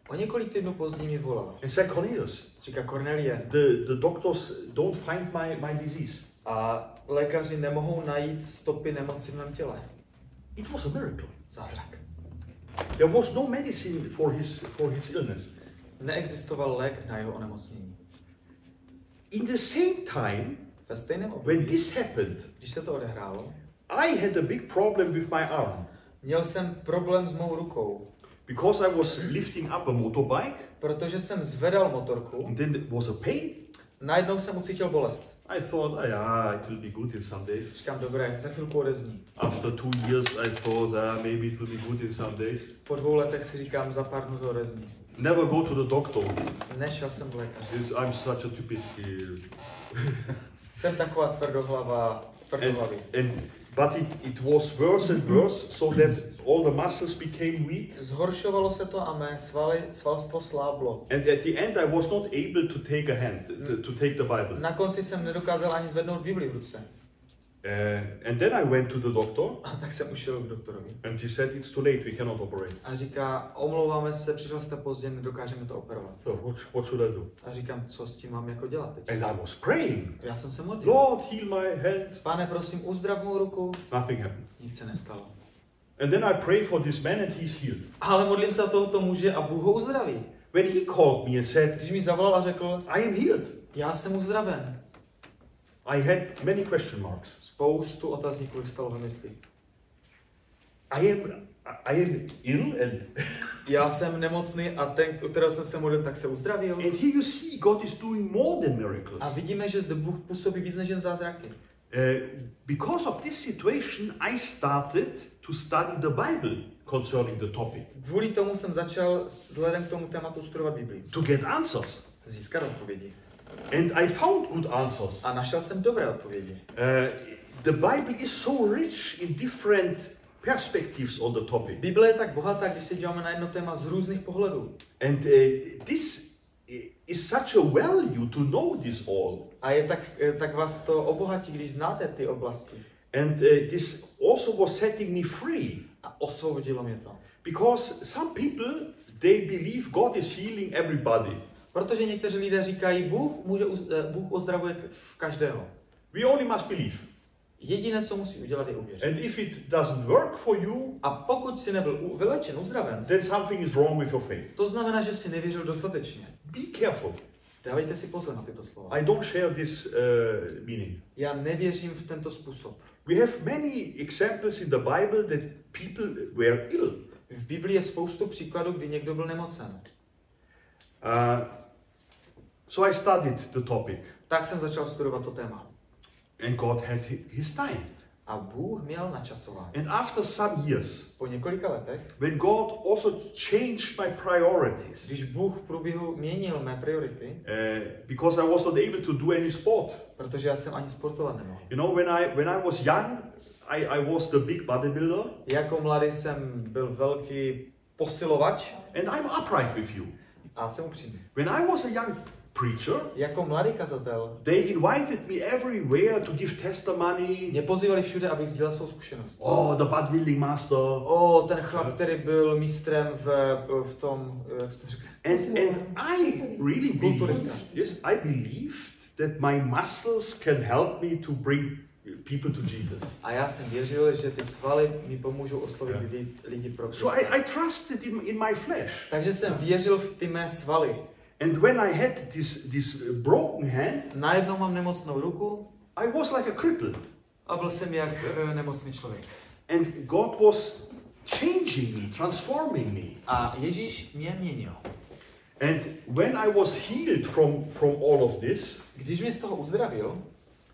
O několik týdnů později mi volal. and said, Cornelius, Říká Cornelie. the, the doctors don't find my, my disease. A lékaři nemohou najít stopy nemoci v mém těle. It was a miracle. Zázrak. There was no medicine for his, for his illness. Neexistoval lék na jeho onemocnění. In the same time, Ve stejném when období, this happened, když se to odehrálo, I had a big problem with my arm měl jsem problém s mou rukou, because I was lifting up a motorbike protože jsem zvedal motorku, and then there was a pain. najednou jsem ucítil bolest. I thought, ah, yeah, it will be good in some days. Říkám, dobré, za chvilku odezní. After two years, I thought, ah, maybe it will be good in some days. Po dvou letech si říkám, za pár dnů to odezní. Never go to the doctor. Nešel jsem k lékaři. I'm such a typicky. Jsem taková tvrdohlava, tvrdohlavý. And, but it, it was worse and worse, so that all the muscles became weak. Zhoršovalo se to a mé svaly, svalstvo sláblo. And at the end, I was not able to take a hand, to, to take the Bible. Na konci jsem nedokázal ani zvednout Bibli v ruce. Uh, and then I went to the doctor, A tak jsem ušel k doktorovi. and he said, It's too late, we cannot operate. A říká, omlouváme se, přišel jste pozdě, nedokážeme to operovat. So, what, what should I do? A říkám, co s tím mám jako dělat teď? And I was praying, Já jsem se modlil. Lord, heal my hand. Pane, prosím, uzdrav mou ruku. Nothing happened. Nic se nestalo. And then I pray for this man, and he's healed. Ale modlím se o tohoto muže a Bůh ho uzdraví. When he called me and said, Když mi zavolal a řekl, I am healed, já jsem uzdraven. I had many question marks. Spoustu otazníků vystalo ve mysli. I am, I am ill, and, Já jsem nemocný a ten, u kterého jsem se modlil, tak se uzdravil. and here you see God is doing more than miracles. A vidíme, že zde Bůh působí víc než jen zázraky. Uh, because of this situation, I started to study the Bible concerning the topic, Kvůli tomu jsem začal vzhledem k tomu tématu studovat Biblii. to get answers. Získat odpovědi. And I found good answers. A našel jsem dobré odpovědi. Uh, the Bible is so rich in different perspectives on the topic. Bible je tak bohatá, když se díváme na jedno téma z různých pohledů. And uh, this is such a value to know this all. A je tak, tak vás to obohatí, když znáte ty oblasti. And uh, this also was setting me free A osvobodilo mě to. because some people they believe God is healing everybody. Protože někteří lidé říkají, Bůh, může, eh, Bůh ozdravuje v každého. We only must believe. Jediné, co musí udělat, je uvěřit. And if it doesn't work for you, A pokud si nebyl vylečen, uzdraven, then something is wrong with your faith. to znamená, že si nevěřil dostatečně. Be careful. Dávejte si pozor na tyto slova. I don't share this uh, meaning. Já nevěřím v tento způsob. We have many examples in the Bible that people were ill. V Biblii je spoustu příkladů, kdy někdo byl nemocen. Uh, so I studied the topic, Tak jsem začal studovat to téma. and God had hi- His time. A Bůh měl načasování. And after some years, Po několika letech, when God also changed my priorities, když Bůh v průběhu měnil mé priority, uh, because I was not able to do any sport. protože já jsem ani sportovat nemohl. You know, when I when I was young, I, I was the big bodybuilder, Jako mladý jsem byl velký posilovač and I'm upright with you. A jsem upřímný. When I was a young preacher, Jako mladý kazatel they invited me everywhere to give testimony. mě pozývali všude, abych sdílel svou zkušenost. Oh, the bodybuilding master. O, ten chlap, který byl mistrem v, v tom, eh, jak se to řekne? And, and I really believed, yes, I believed that my muscles can help me to bring people to Jesus. A já jsem věřil, že ty svaly mi pomůžou oslovit lidi, lidi pro So Krista. I, I trusted in, in my flesh. Takže jsem věřil v ty mé svaly. And when I had this, this broken hand, Najednou mám nemocnou ruku I was like a cripple. a byl jsem jak e, nemocný člověk. And God was changing me, transforming me. A Ježíš mě měnil. And when I was healed from, from all of this, Když mě z toho uzdravil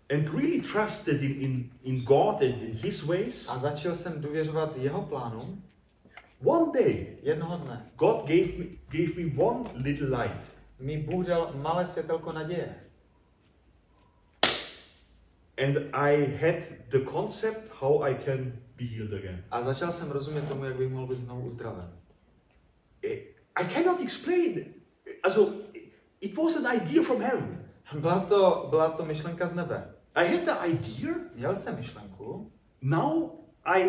and really trusted in, in, in God and in His ways, a začal jsem důvěřovat jeho plánu, one day jednoho dne God gave me, gave me one little light. mi Bůh dal malé světelko naděje. And I had the concept how I can be healed again. A začal jsem rozumět tomu, jak bych mohl být znovu uzdraven. Eh, I cannot explain. Eh, also, it was an idea from heaven. Byla to, byla to myšlenka z nebe. I had the idea. Měl jsem myšlenku, Now I,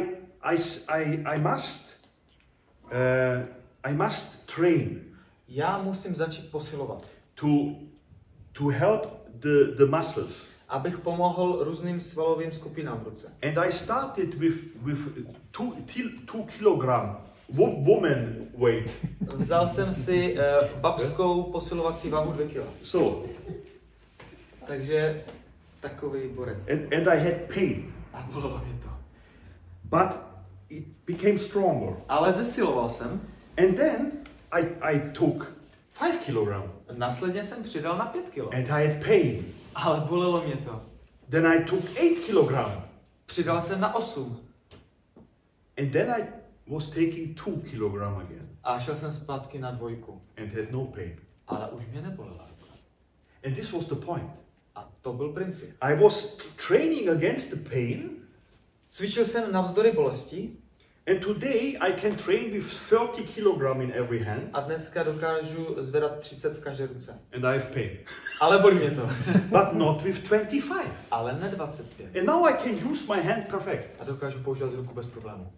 I, I, I must, uh, I must train já musím začít posilovat, to, to help the, the muscles. abych pomohl různým svalovým skupinám v ruce. And I started with, with two, two kilogram wo- woman weight. Vzal jsem si uh, babskou posilovací váhu 2 kg. So, Takže takový borec. and, and I had pain, A bolelo mě to. but it became stronger. Ale zesiloval jsem. And then I, I took five kilogram Následně jsem přidal na 5 kg. and I had pain. Ale bolelo mě to. Then I took eight kilogram Přidal jsem na 8. and then I was taking two kilogram again A šel jsem zpátky na dvojku. and had no pain. Ale už mě nebolela. And this was the point. A to byl princip. I was training against the pain, Cvičil jsem navzdory bolesti and today I can train with 30 kilogram in every hand, a dneska dokážu zvedat 30 v každé ruce. and I have pain, Ale bolí mě to. but not with 25. Ale ne 25. And now I can use my hand perfect. A dokážu používat ruku bez problému.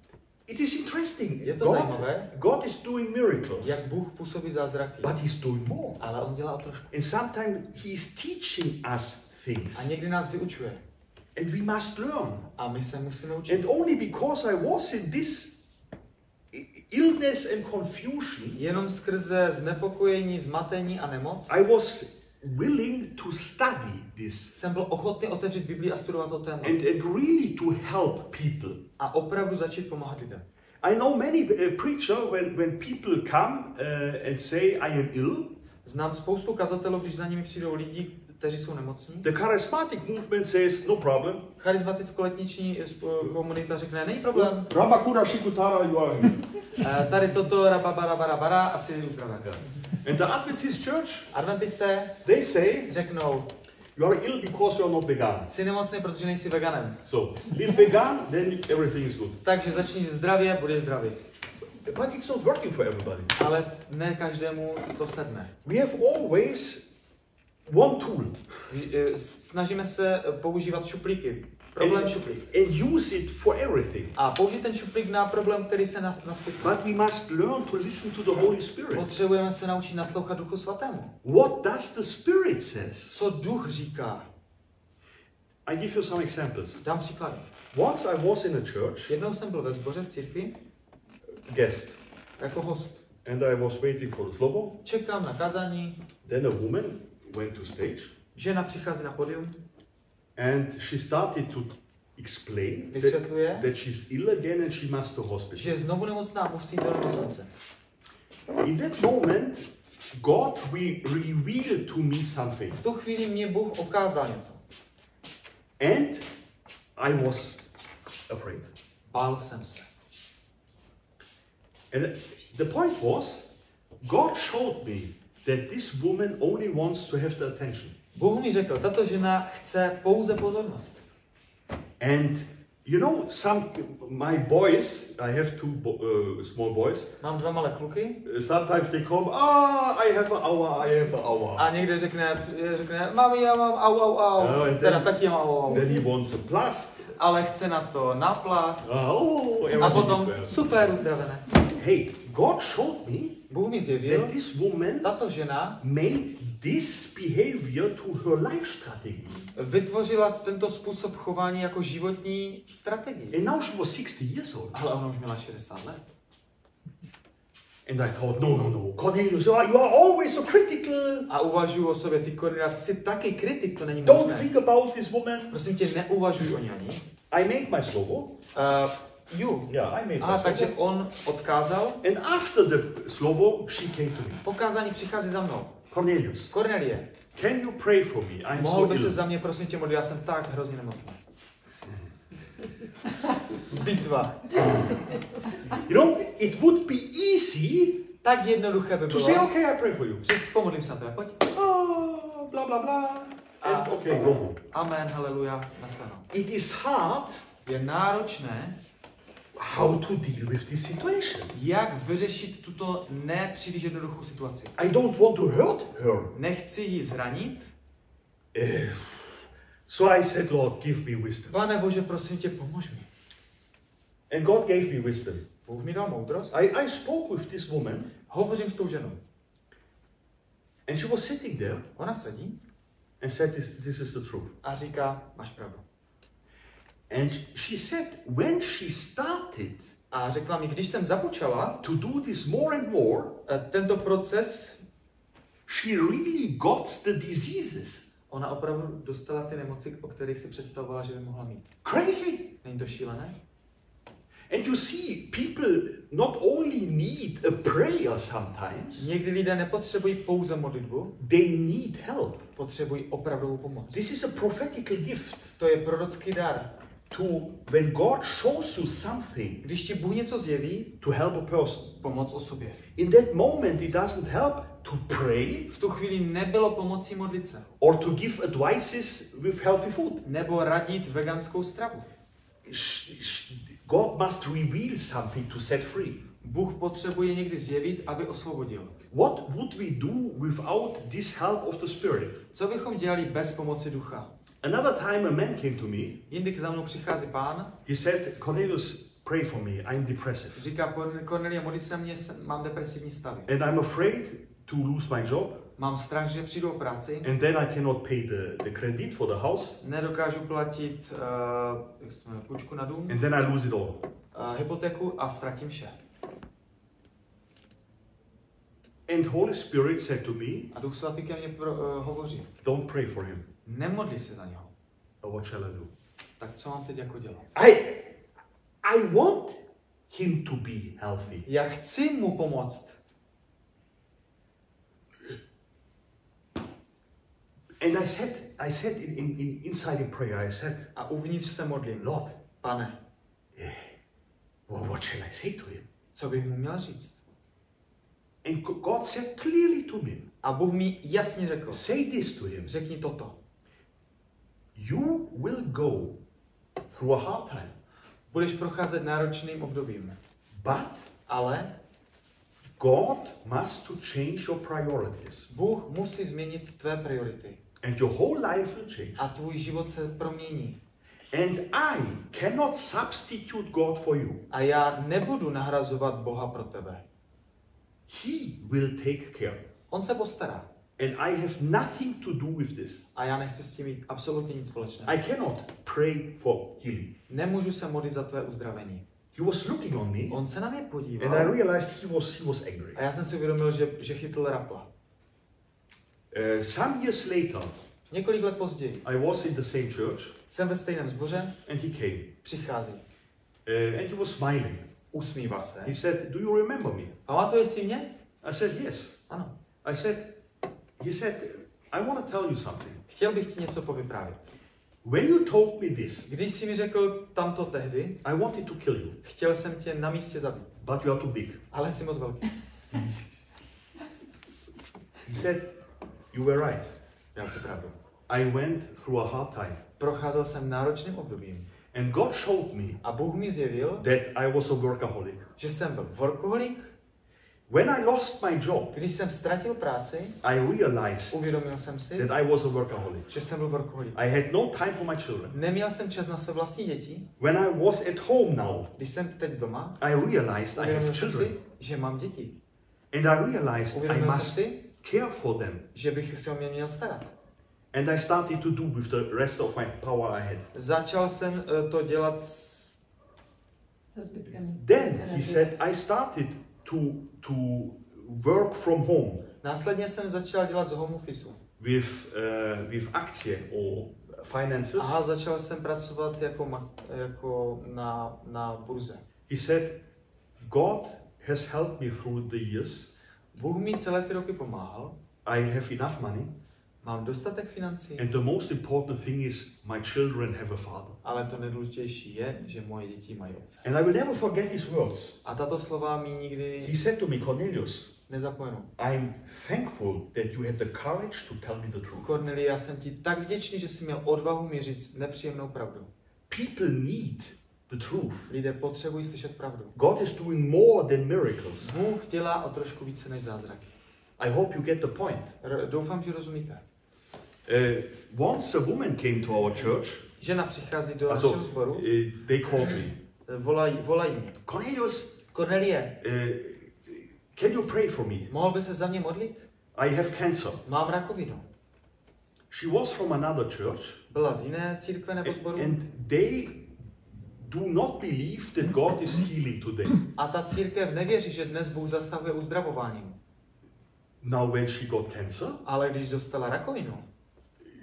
It is interesting. Je to God, zajímavé, God is doing miracles, jak Bůh působí zázraky. but He's doing more. Ale on dělá trošku. And sometimes He's teaching us things, A někdy nás vyučuje. and we must learn. A my se musíme učit. And only because I was in this illness and confusion, Jenom skrze znepokojení, zmatení a nemoc I was willing to study this jsem byl ochotný otevřít Biblii a studovat to téma. and, and really to help people. A opravdu začít pomáhat lidem. I know many uh, preacher when, when people come uh, and say I am ill, Znám spoustu kazatelů, když za nimi přijdou lidi, kteří jsou nemocní. the charismatic movement says no problem. Charismaticko-letniční sp- komunita řekne, není problém. Ramakura Shikutara, you are here. Eh, Tady toto, rababara, barabara, asi uzdraven. And the Adventist church, Adventisté they say řeknou, you are ill because you are not vegan. jsi nemocný, protože nejsi veganem. So live vegan, then everything is good. Takže začni zdravě, budeš zdravý. But it's not working for everybody. Ale ne každému to sedne. We have always one tool eh, Snažíme se eh, používat šuplíky. Problém and, šuplík. and use it for everything. A použít ten šuplík na problém, který se nas- naskytne. But we must learn to listen to the Holy Spirit. Potřebujeme se naučit naslouchat Duchu Svatému. What does the Spirit says? Co Duch říká? I give you some examples. Dám příklad. Once I was in a church, Jednou jsem byl ve sboře v církvi guest, jako host. and I was waiting for the slovo. Čekám na kazání, Then a woman went to stage, žena přichází na podium, and she started to explain that, vysvětluje, that she's ill again and she must to že hospital. je znovu nemocná musí do nemocnice. In that moment, God re- revealed to me something, V tu chvíli mě Bůh ukázal něco. and I was afraid. Bál jsem se. And the point was, God showed me that this woman only wants to have the attention. Bůh mi řekl, tato žena chce pouze pozornost. And You know, some my boys. I have two bo- uh, small boys. Mám dva malé kluky Uh, sometimes they come. Ah, I have an hour. I have an hour. a někde řekne, řekne mami, já mám au, au, au. No, and teda then- tati, já mám au, au. Then he wants a plast. Ale chce na to na plast. Ah, oh, A potom, super, uzdravené. Hey, God showed me Bůh mi zjevil, that this woman tato žena made this behavior to her life strategy. vytvořila tento způsob chování jako životní strategii. And now she was 60 years old. Ale ona už měla 60 let. And I thought, no, no, no, Cornelius, you are, you are always so critical. A uvažuji o sobě, ty Kornela, ty jsi taky kritik, to není Don't možné. think about this woman. Prosím tě, neuvažuj o ní ani. I made my slovo. Uh, you. Yeah, I made my takže slovo. on odkázal, And after the slovo, she came to me. pokázání přichází za mnou. Cornelius, Kornelie, can you pray for me? I'm mohl by so se ill. za mě, prosím tě, modlit, já jsem tak hrozně nemocný. Bitva. You know, it would be easy Tak jednoduché by to say, bylo. okay, I pray for you. Říct, pomodlím se na tebe, pojď. Blah, blah, blah. And Ah. okay, go home. Amen, haleluja, naschledanou. It is hard Je náročné, how to deal with this situation. jak vyřešit tuto nepříliš jednoduchou situaci. I don't want to hurt her. Nechci ji zranit. Eh, so I said, Lord, give me wisdom. Pane Bože, prosím tě, pomož mi. And God gave me wisdom. Bůh mi dal moudrost. I, I spoke with this woman, Hovořím s tou ženou. and she was sitting there Ona sedí and said, This, this is the truth. a říká, máš pravdu. And she said, when she started A řekla mi, když jsem započala to do this more and more, eh, tento proces, she really got the diseases. ona opravdu dostala ty nemoci, o kterých si představovala, že by mohla mít. Crazy. Není to šílené? And you see, people not only need a prayer sometimes, Někdy lidé nepotřebují pouze modlitbu, they need help. potřebují opravdovou pomoc. This is a prophetical gift To je prorocký dar. To when God shows you something Když ti Bůh něco zjeví, to help a person. pomoc osobě. In that moment, it doesn't help to pray V tu chvíli nebylo pomocí modlit se. or to give advices with healthy food. Nebo radit veganskou stravu. God must reveal something to set free. Bůh potřebuje někdy zjevit, aby osvobodil. What would we do without this help of the Spirit? Co bychom dělali bez pomoci ducha? Another time, a man came to me. Jindy za mnou přichází pán, He said, Cornelius, pray for me. I'm depressive. říká, Kornelia, modli se mě, mám depresivní stavy. And I'm afraid to lose my job. Mám strach, že přijdu o práci, And then I cannot pay the, the credit for the house. nedokážu platit uh, jak se to jmenuje, půjčku na dům, And then I lose it all. uh, hypotéku a ztratím vše. And Holy Spirit said to me, A Duch Svatý ke mně pro, uh, hovoří. don't pray for him. Nemodli se za něho. Or what shall I do? Tak co mám teď jako dělat? I, I want him to be healthy. Já chci mu pomoct. And I said, I said in, in, in inside in prayer, I said, A uvnitř se modlím. Lord, Pane, well, what shall I say to him? co bych mu měl říct? And God said clearly to me, A Bůh mi jasně řekl, say this to him. řekni toto. You will go through a hard time, Budeš procházet náročným obdobím, but ale God must to change your priorities. Bůh musí změnit tvé priority. And your whole life will change. A tvůj život se promění. And I cannot substitute God for you. A já nebudu nahrazovat Boha pro tebe. He will take care. On se postará. And I have nothing to do with this. A já nechci s tím mít absolutně nic společného. I cannot pray for healing. Nemůžu se modlit za tvé uzdravení. He was looking on me, On se na mě and I podíval realized he was he was angry. a já jsem si uvědomil, že, že chytl rapla. Uh, some years later, Několik let později I was in the same church, jsem ve stejném sboře, and he came, přichází, uh, and he was smiling. usmívá se. He said, "Do you remember me?" Pamatuješ si mě? I said, "Yes." Ano. I said, "He said, I want to tell you something. Chtěl bych ti něco povyprávět. When you told me this, Když jsi mi řekl tamto tehdy, I wanted to kill you, chtěl jsem tě na místě zabít, but you are too big." ale jsi moc velký. He said, "You were right. Já si pravdu. I went through a hard time, Procházel jsem náročným obdobím, And God showed me A Bůh mi zjevil, that I was a workaholic. že jsem byl workoholik. When I lost my job, Když jsem ztratil práci, I realized uvědomil jsem si, that I was a workaholic. že jsem byl workoholik. I had no time for my children. Neměl jsem čas na své vlastní děti. When I was at home now, Když jsem teď doma, I realized I have children. si, že mám děti. And I realized I Uvědomil jsem must si, care for them. že bych se o mě měl starat. And I started to do with the rest of my power I had. Začal jsem eh, to dělat s... Then he said I started to to work from home Následně jsem začal dělat z home officeu. with uh, with aktie or finances. Aha, začal jsem pracovat jako, jako na, na burze. He said, God has helped me through the years. Bůh mi celé ty roky pomáhal, I have enough money. mám dostatek financí, And the most important thing is my children have a father. Ale to nejdůležitější je, že moje děti mají otce. And I will never forget his words. A tato slova mi nikdy He said to me, Cornelius, nezapomenu. I'm thankful that you had the courage to tell me the truth. Korneli, já jsem ti tak vděčný, že jsi měl odvahu mi říct nepříjemnou pravdu. People need the truth. Lidé potřebují slyšet pravdu. God is doing more than miracles. Bůh dělá o trošku více než zázraky. I hope you get the point. R- doufám, že rozumíte. Uh, once a woman came to our church. Žena přichází do Also, našeho uh, sboru, they called me. volají, volají mě. Cornelius, Kornelie, uh, can you pray for me? mohl by se za mě modlit? I have cancer. Mám rakovinu. She was from another church, Byla z jiné církve nebo sboru and they do not believe that God is healing today. a ta církev nevěří, že dnes Bůh zasahuje uzdravováním. Now, when she got cancer, Ale když dostala rakovinu,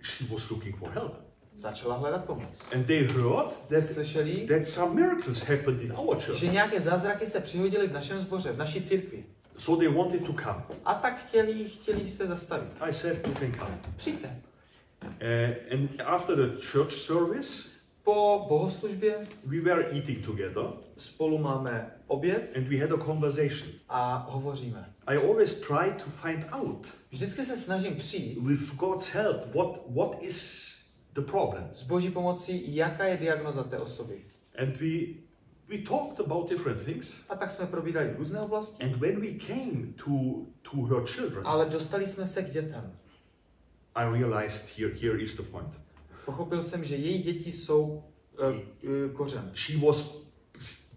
she was looking for help, začala hledat pomoc. and they heard that Slyšeli, that some miracles happened in our church, že nějaké zázraky se přihodily v našem sboře, v naší církvi. so they wanted to come. A tak chtěli, chtěli se zastavit. I said, "You can come." Přijďte. Uh, and after the church service, Po bohoslužbě we were eating together, spolu máme oběd and we had a conversation. a hovoříme. I always try to find out, Vždycky se snažím přijít with God's help, what what is the problem. s boží pomocí, jaká je diagnoza té osoby. And we we talked about different things. A tak jsme probírali různé oblasti, And when we came to to her children, ale dostali jsme se k dětem. I realized here here is the point. Pochopil jsem, že její děti jsou uh, uh, kořen. She was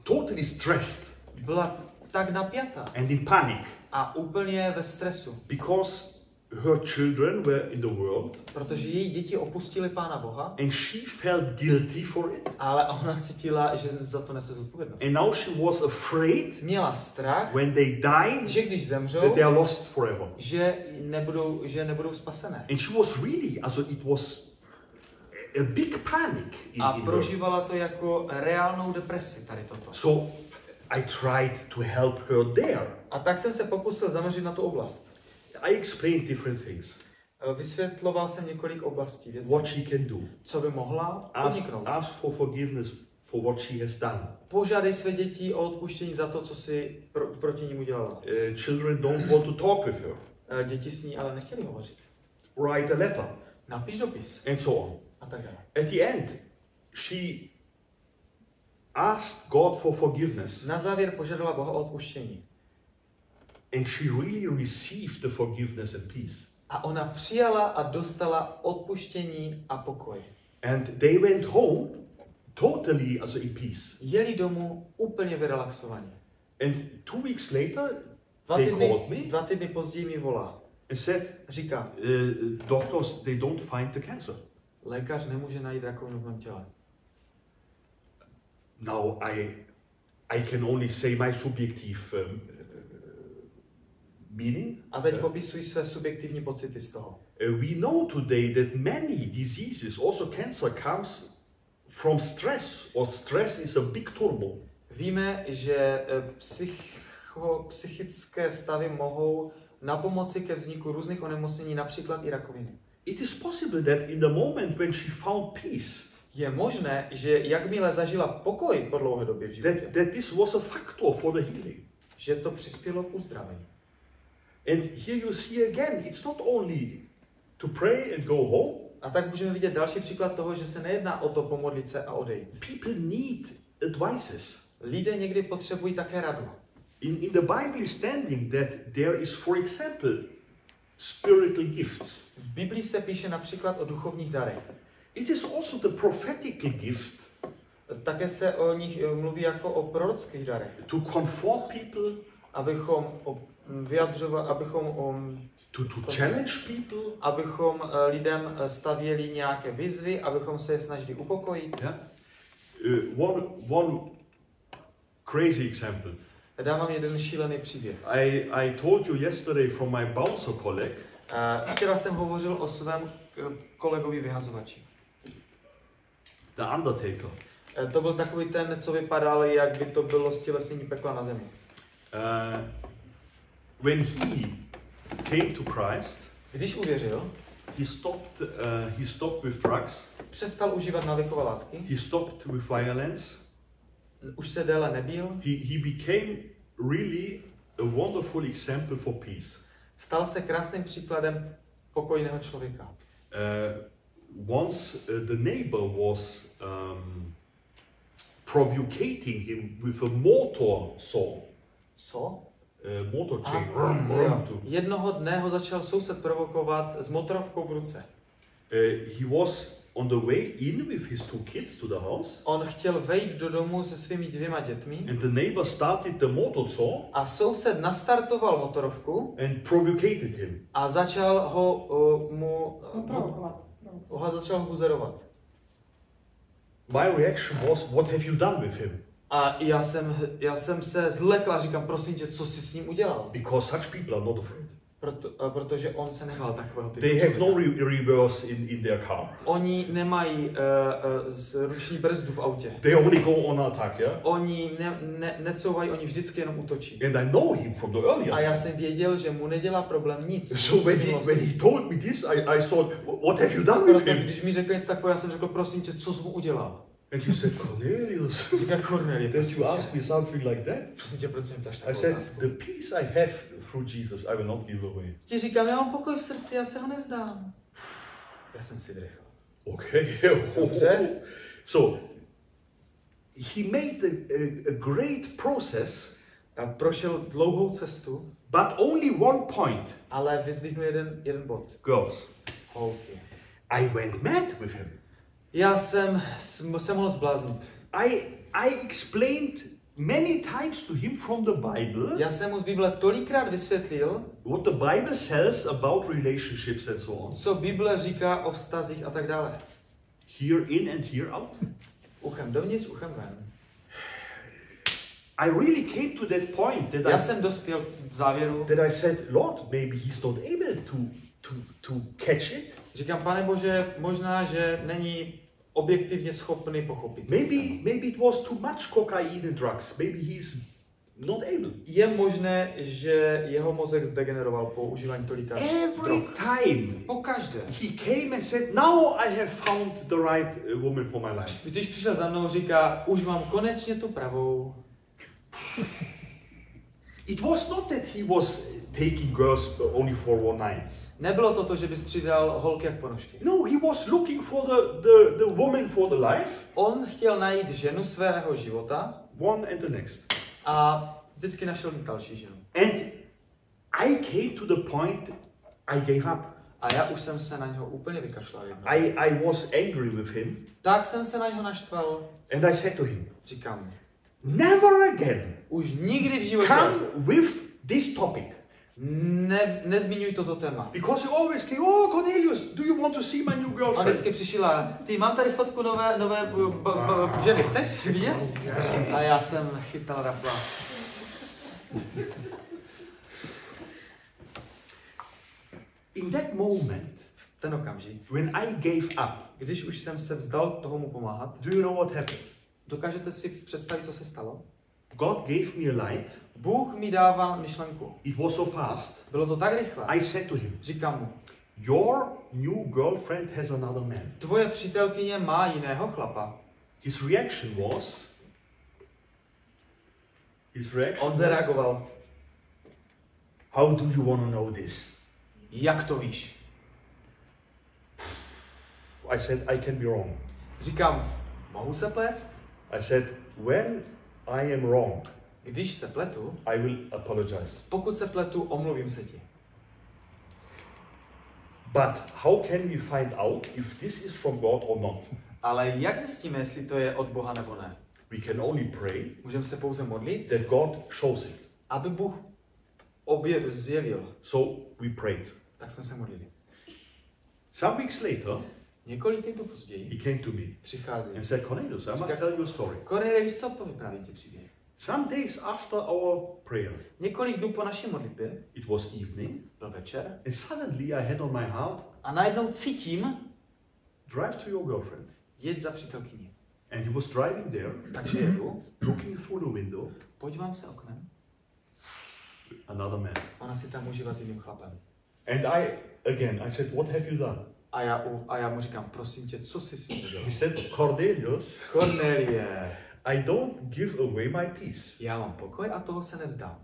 totally stressed Byla tak napjatá and in panic a úplně ve stresu, because her children were in the world protože její děti opustili Pána Boha, and she felt guilty for it. ale ona cítila, že za to nese zodpovědnost. And now she was afraid Měla strach, when they die že když that zemřou, they are lost forever. že nebudou, že nebudou spasené. And she was really, also it was a big panic in, A prožívala to jako reálnou depresi tady toto. So I tried to help her there. A tak jsem se pokusil zaměřit na tu oblast. I explained different things, Eh, Vysvětloval jsem několik oblastí věcí, what she can do. co by mohla Ask, podniknout. ask for forgiveness for what she has done. Požádej své děti o odpuštění za to, co si pro, proti ním udělala. Uh, children don't want to talk with her. Eh, Děti s ní ale nechtěli hovořit. Write a letter Napiš dopis and so on. a tak dále. At the end, she asked God for forgiveness Na závěr požádala Boha o odpuštění. And she really received the forgiveness and peace. A ona přijala a dostala odpuštění a pokoj. And they went home totally also in peace. Jeli domů úplně vyrelaxovaně. And two weeks later, Dva they týdny, called me dva týdny později mi volá. and said, Říká, uh, doctors, they don't find the cancer. lékař nemůže najít rakovinu v mém těle. Now I, I can only say my subjective um, meaning. A teď popisují své subjektivní pocity z toho. Uh, we know today that many diseases, also cancer, comes from stress, or stress is a big turbo. Víme, že eh, psycho, psychické stavy mohou na pomoci ke vzniku různých onemocnění, například i rakoviny. It is possible that in the moment when she found peace, Je možné, že jakmile zažila pokoj po dlouhé době v životě, that, that this was a factor for the healing. že to přispělo k uzdravení. And here you see again, it's not only to pray and go home, A tak můžeme vidět další příklad toho, že se nejedná o to pomodlit se a odejít. People need advices. Lidé někdy potřebují také radu. In, in the Bible is standing that there is, for example, spiritual gifts. V Biblii se píše například o duchovních darech. It is also the prophetical gift Také se o nich eh, mluví jako o prorockých darech. to comfort people, Abychom vyjadřovali, abychom, o- to, to challenge people. abychom eh, lidem eh, stavěli nějaké výzvy, abychom se je snažili upokojit. Yeah. Uh, one, one crazy example. Dám vám jeden šílený příběh. I, I told you yesterday from my bouncer colleague Eh, Včera jsem hovořil o svém kolegovi vyhazovači. the Undertaker. Eh, To byl takový ten, co vypadal, jak by to bylo stělesnění pekla na zemi. Uh, when he came to Christ, Když uvěřil, he stopped. Uh, he stopped with drugs. přestal užívat návykové látky, He stopped with violence. už se déle nebil, He, he became really a wonderful example for peace. stal se krásným příkladem pokojného člověka. Uh, once uh, the neighbor was um, provocating him with a motor saw, Co? Uh, motor Jednoho dne ho začal soused provokovat s motorovkou v ruce. Uh, he was on the way in with his two kids to the house, On chtěl vejít do domu se svými dvěma dětmi and the neighbor started the motor saw a soused nastartoval motorovku and provocated him. a začal ho uh, mu uh, provokovat. ho začal buzerovat. My reaction was, "What have you done with him?" A já jsem, já jsem se zlekla a říkám, prosím tě, co jsi s ním udělal? Because such people are not afraid. Proto, a protože on se nebál takového typu They have no re- reverse in, in their car. Oni nemají uh, uh, ruční brzdu v autě. They only go on attack, yeah. Oni ne, ne, necouvají, oni vždycky jenom útočí. And I know him from the earlier. A já jsem věděl, že mu nedělá problém nic. So when he, when he told me this, I, I thought, what have you done with Proto, him? když mi řekl něco takového, já jsem řekl, prosím tě, co jsi mu udělal? And you said, Cornelius, Říká Cornelie, does prosím you ask me something like that? prosím tě, proč jsi mi ptáš I said, the peace I have through Jesus, I will not give away. Ti říkám, já mám pokoj v srdci, já se ho nevzdám. Já jsem si vydechl. Okay. Dobře. Oh. so he made a, a, a great process, Já prošel dlouhou cestu, but only one point, ale vyzdvihnu jeden, jeden bod. girls. Holky. I went mad with him. Já jsem se mohl zbláznit. I I explained many times to him from the Bible Já jsem mu z Bible tolikrát vysvětlil, what the Bible says about relationships and so on. co Bible říká o vztazích a tak dále. Here in and here out. Uchem dovnitř, uchem ven. I really came to that point that Já I jsem dospěl k závěru, that I said, Lord, maybe he's not able to to to catch it. Říkám, pane Bože, možná, že není objektivně schopný pochopit. Maybe maybe it was too much cocaine and drugs. Maybe he's not able. Je možné, že jeho mozek zdegeneroval po užívání tolika Every drog. time Po každé. he came and said, "Now I have found the right uh, woman for my life." Když přišel za mnou, říká, už mám konečně tu pravou. It was not that he was taking girls only for one night. Nebylo to to, že by střídal holky jak ponožky. No, he was looking for the, the, the woman for the life, On chtěl najít ženu svého života one and the next. a vždycky našel další ženu. And I came to the point I gave up. A já už jsem se na něho úplně vykašlal jednou. I, I was angry with him Tak jsem se na něho naštval. and I said to him, Říkám, Never again už nikdy v životě come with this topic. Ne, nezmiňuj toto téma. Because you always came, Oh, Cornelius, do you want to see my new A girlfriend? vždycky přišel a ty, mám tady fotku nové, nové b, b, b, ženy, chceš vidět? A já jsem chytal rapla. In that moment, V ten okamžik, when I gave up, když už jsem se vzdal toho mu pomáhat, do you know what happened? dokážete si představit, co se stalo? God gave me a light. Bůh mi dával myšlenku. It was so fast. Bylo to tak rychle. I said to him, Říkám mu, Your new girlfriend has another man. tvoje přítelkyně má jiného chlapa. His reaction was, his reaction On was, zareagoval, How do you want to know this? jak to víš? I said, I can be wrong. Říkám, mohu se plést? I said, when I am wrong, Když se pletu, I will apologize. pokud se pletu, omluvím se ti. But how can we find out if this is from God or not? Ale jak zjistíme, jestli to je od Boha nebo ne? We can only pray Můžeme se pouze modlit, that God shows it. aby Bůh objev, zjevil. So we prayed. Tak jsme se modlili. Some weeks later, Několik týdnů později he came to me přichází. and said, Cornelius, I must tell you a story. Kornelie, víš co, povyprávím ti příběh. Some days after our prayer, Několik dnů po naší modlitbě, it was evening, byl večer, and suddenly I had on my heart, a najednou cítím, drive to your girlfriend. jeď za přítelkyni. And he was driving there, Takže jedu, looking through the window, podívám se oknem, another man. ona si tam užívá s jiným chlapem. And I, again, I said, what have you done? A já, a já mu říkám, prosím tě, co jsi si udělal? He said, Cornelius, Kornelie, I don't give away my peace. já mám pokoj a toho se nevzdám.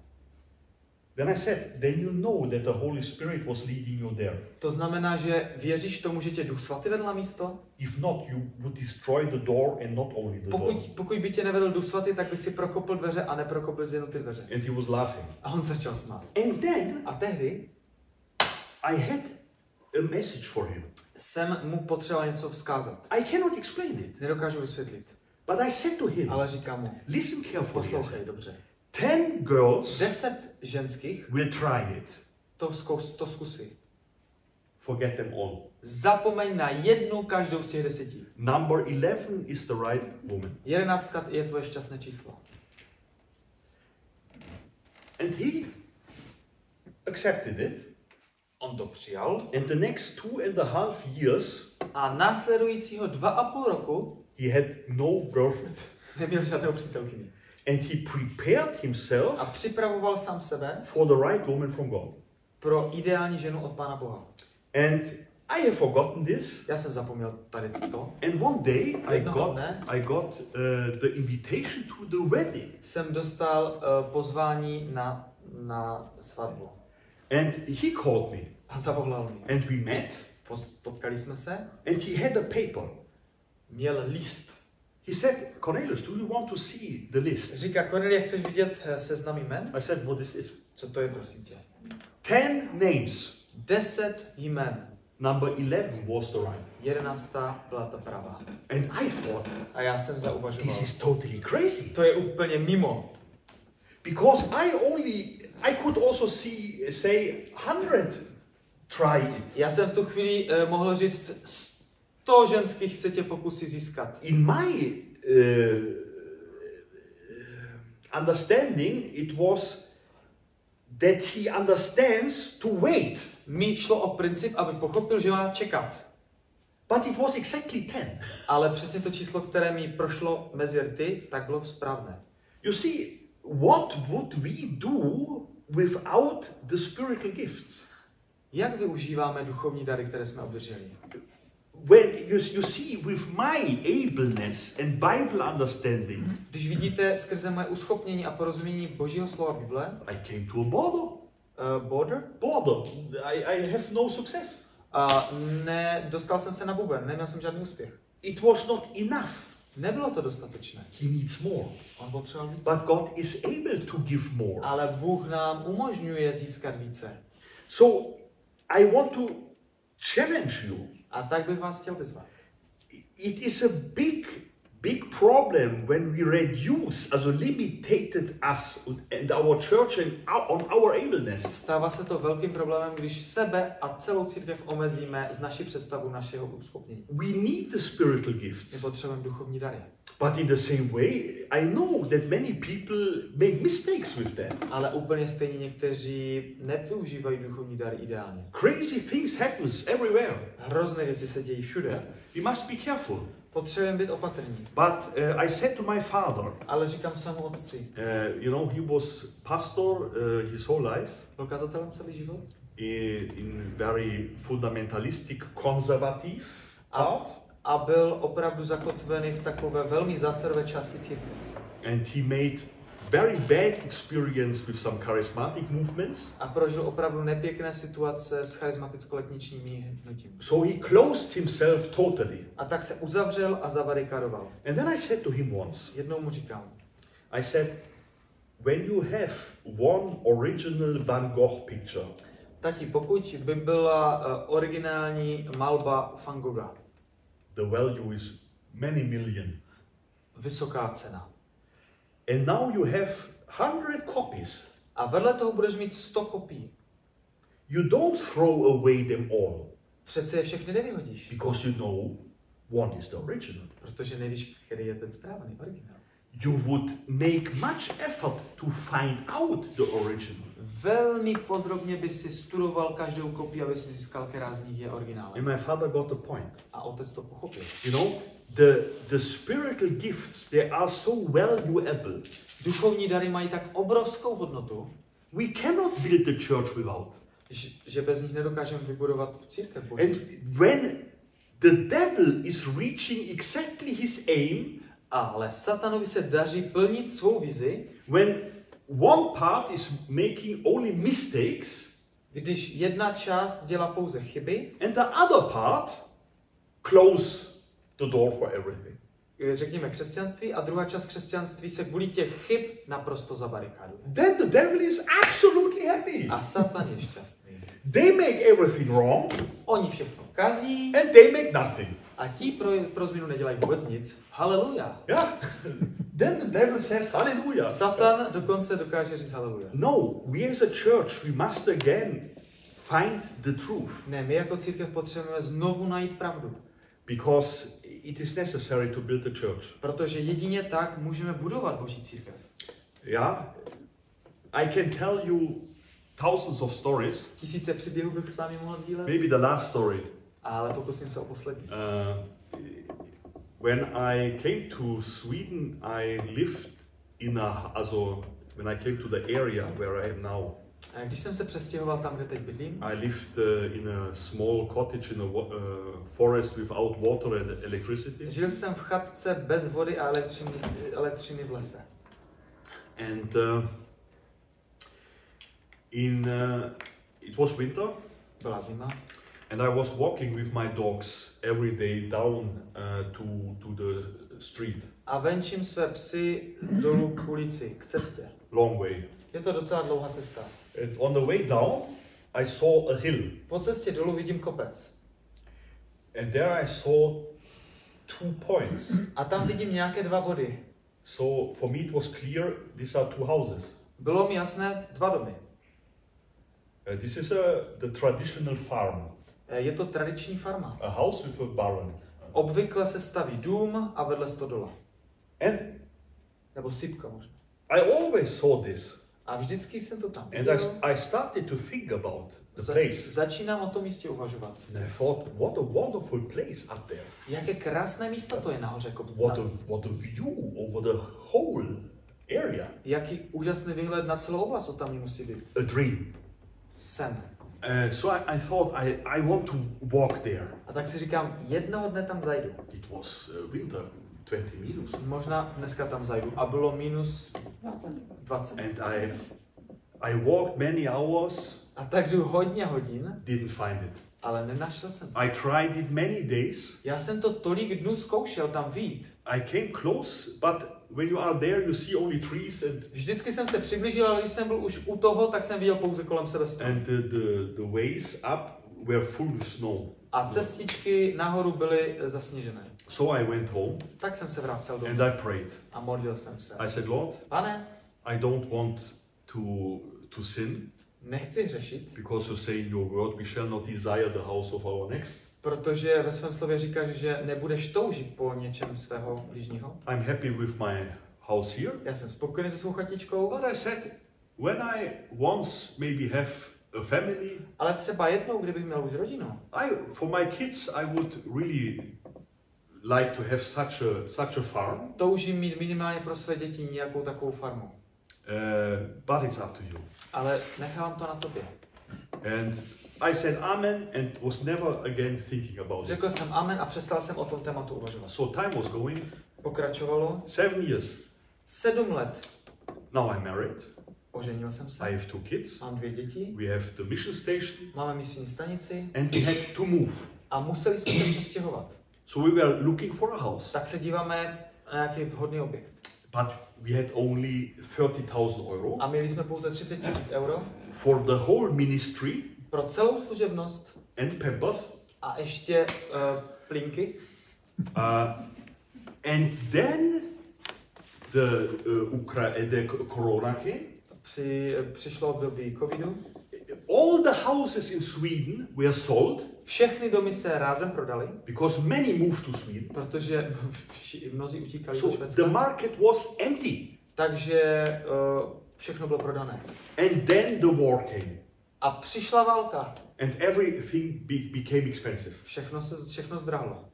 Then I said, then you know that the Holy Spirit was leading you there. To znamená, že věříš tomu, že tě Duch Svatý vedl na místo? If not, you would destroy the door and not only the door. Pokud, pokud by tě nevedl Duch Svatý, tak by si prokopl dveře a neprokopl jenom ty dveře. And he was laughing. A on začal smát. And then A tehdy I had a message for him. jsem mu potřeboval něco vzkázat. I cannot explain it, Nedokážu vysvětlit. but I said to him, Ale říkám mu, listen carefully. poslouchej dobře. Ten girls Deset ženských will try it. to, zkus, to zkusí. Forget them all. Zapomeň na jednu každou z těch deseti. Number 11 is the right woman. Jedenáctka je tvoje šťastné číslo. And he accepted it. On to přijal And the next two and a half years, a následujícího dva a půl roku he had no girlfriend. neměl žádnou přítelkyni. And he prepared A himself připravoval sám sebe for the right woman from God. pro ideální ženu od Pána Boha. And I have forgotten this. Já jsem zapomněl tady to. And one day I got dne I got uh, the invitation to the wedding. Jsem dostal uh, pozvání na, na svatbu. And he called me. A zavolal mě. And we met. Potkali jsme se. And he had a paper. Měl list. He said, Cornelius, do you want to see the list? Říká, chceš vidět eh, seznam jmen? I said, what is this? Co to je, prosím tě? Ten names. Deset jmen. Number 11 was the right. Jedenáctá byla ta pravá. And I thought, A já jsem zauvažoval. this is totally crazy. To je úplně mimo. Because I only, I could also see, say, 100 try it. Já jsem v tu chvíli uh, mohl říct, sto ženských se tě pokusí získat. In my uh, understanding, it was that he understands to wait. Mi šlo o princip, aby pochopil, že má čekat. But it was exactly 10. Ale přesně to číslo, které mi prošlo mezi rty, tak bylo správné. You see, what would we do without the spiritual gifts? Jak využíváme duchovní dary, které jsme obdrželi? When you, you see, with my ableness and Bible understanding, Když vidíte skrze moje uschopnění a porozumění Božího slova Bible, I came to a border. uh, border, Border. I, I have no success. a ne, dostal jsem se na buben, neměl jsem žádný úspěch. It was not enough. Nebylo to dostatečné. He needs more. On potřeboval více. But God is able to give more. Ale Bůh nám umožňuje získat více. So I want to challenge you. A tak bych vás chtěl vyzvat. It is a big, big problem when we reduce, also limited us and our church and on our ableness. Stává se to velkým problémem, když sebe a celou církev omezíme z naší představu našeho uschopnění. We need the spiritual My gifts. potřebujeme duchovní dary. But in the same way, I know that many people make mistakes with that. Ale úplně stejně někteří nevyužívají duchovní dary ideálně. Crazy things happens everywhere. Hrozné věci se dějí všude. We must be careful. Potřebujeme být opatrní. But uh, I said to my father, Ale říkám svému otci, uh, you know, he was pastor uh, his whole life byl kazatelem celý život in, in very fundamentalistic, conservative part. a byl opravdu zakotvený v takové velmi zásadové části církve. And he made very bad experience with some charismatic movements. A prožil opravdu nepěkné situace s charismaticko-letničními hnutím. So he closed himself totally. A tak se uzavřel a zabarikadoval. And then I said to him once, Jednou mu říkal, I said, when you have one original Van Gogh picture, tati, pokud by byla uh, originální malba Van Gogha, the value is many million. vysoká cena. And now you have 100 copies. A vedle toho budeš mít 100 kopií. You don't throw away them all Přece je všechny nevyhodíš, because you know one is the original. protože nevíš, který je ten správný originál. You would make much effort to find out the original. Velmi podrobně by si studoval každou kopii, aby si získal, která z nich je originál. And my father got the point. A otec to pochopil. You know, the, the spiritual gifts, they are so valuable. Duchovní dary mají tak obrovskou hodnotu, We cannot build the church without. že- že bez nich nedokážeme vybudovat církev And Boží. when the devil is reaching exactly his aim, Ale satanovi se daří plnit svou vizi, when one part is making only mistakes když jedna část dělá pouze chyby, and the other part close the door for everything. řekněme křesťanství, a druhá část křesťanství se kvůli těch chyb naprosto zabarikáduje. Then the devil is absolutely happy. A Satan je šťastný. They make everything wrong Oni všechno kazí and they make nothing. a ti pro, pro změnu nedělají vůbec nic. Haleluja. Yeah. then the devil says, Hallelujah. Satan dokonce dokáže říct haleluja. No, we as a church, we must again find the truth Ne, my jako církev potřebujeme znovu najít pravdu. because it is necessary to build the church. Protože jedině tak můžeme budovat Boží církev. Yeah. I can tell you thousands of stories. Tisíce příběhů bych s vámi mohl sdílet, Maybe the last story. ale pokusím se o poslední. Uh, when I came to Sweden, I lived in a also when I came to the area where I am now. Když jsem se přestěhoval tam, kde teď bydlím, I lived uh, in a small cottage in a uh, forest without water and electricity. žil jsem v chatce bez vody a elektřiny, elektřiny v lese. And uh, in uh, it was winter, Byla zima and I was walking with my dogs every day down uh, to to the street, a venčím své psy dolů k ulici, k cestě. long way. Je to docela dlouhá cesta. And on the way down, I saw a hill, Po cestě dolů vidím kopec. and there I saw two points. A tam vidím nějaké dva body. So for me, it was clear these are two houses. Bylo mi jasné dva domy. Uh, this is a the traditional farm, Eh, Je to tradiční farma. a house with a barn. Obvykle se staví dům a vedle stodola. And Nebo sypka možná. I always saw this, A vždycky jsem to tam and I, started to think about the place. Začínám o tom místě uvažovat. And I thought, what a wonderful place up there. Jaké krásné místo to je nahoře. Jako What a what a view over the whole area. jaký úžasný výhled na celou oblast to tam musí být. A dream. Sen. Uh, so I, I thought I, I want to walk there. A tak si říkám, jednoho dne tam zajdu. It was uh, winter, 20 minus. Možná dneska tam zajdu. A bylo minus 20. 20. And I I walked many hours, A tak jdu hodně hodin, didn't find it. ale nenašel jsem. I tried it many days. Já jsem to tolik dnů zkoušel tam vít. I came close, but when you are there, you see only trees and Vždycky jsem se přiblížil, ale když jsem byl už u toho, tak jsem viděl pouze kolem sebe stromy. and the, the, the ways up were full of snow. A cestičky nahoru byly zasněžené. So I went home Tak jsem se vracel domů and I prayed. a modlil jsem se. I said, Lord, Pane, I don't want to to sin nechci hřešit, because you say in your word we shall not desire the house of our next. protože ve svém slově říkáš, že nebudeš toužit po něčem svého blížního. I'm happy with my house here. Já jsem spokojený se svou chatičkou, But I said, when I once maybe have a family, ale třeba jednou, kdybych měl už rodinu, I for my kids I would really like to have such a such a farm. toužím mít minimálně pro své děti nějakou takovou farmu. Uh, but it's up to you. Ale nechávám to na tobě. And I said amen and was never again thinking about it. Řekl jsem amen a přestal jsem o tom tématu uvažovat. So time was going, Pokračovalo seven years. sedm let. Now I'm married. Oženil jsem se, I have two kids. mám dvě děti, We have the mission station, máme misijní stanici and we had to move. a museli jsme se přestěhovat. So we were looking for a house, Tak se díváme na nějaký vhodný objekt. but we had only 30,000 euro A měli jsme pouze 30 tisíc euro for the whole ministry pro celou služebnost and Pampers. a ještě uh, plinky. Uh, and then the uh, Ukra- the Corona came. Při, přišlo období covidu. All the houses in Sweden were sold Všechny domy se rázem prodaly, because many moved to Sweden. protože mnozí utíkali do So the Švédska. market was empty. Takže uh, všechno bylo prodané. And then the war came, A přišla válka. and everything be- became expensive. Všechno se všechno zdrahlo.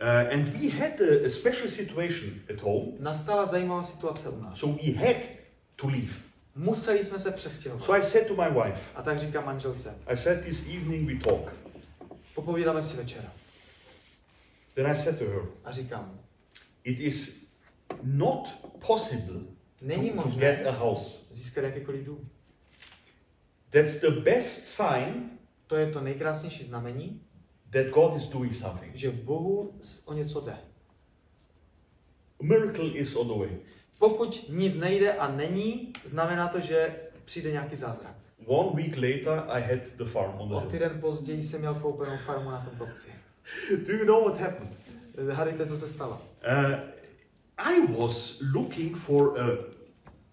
Uh, and we had a, a special situation at home, Nastala zajímavá situace u nás. so we had to leave. Museli jsme se přestěhovat. So I said to my wife, A tak říkám manželce. I said this evening we talk. Popovídáme si večer. Then I said to her, A říkám, it is not possible není to, to možné get a house. získat jakýkoliv dům. That's the best sign To je to nejkrásnější znamení, that God is doing something. že Bohu s- o něco jde. A miracle is on the way. Pokud nic nejde a není, znamená to, že přijde nějaký zázrak. One week later, I had the farm on the O hill. týden později jsem měl koupenou farmu na tom kopci. Do you know what happened? Hadejte, co se stalo. Uh, I was looking for a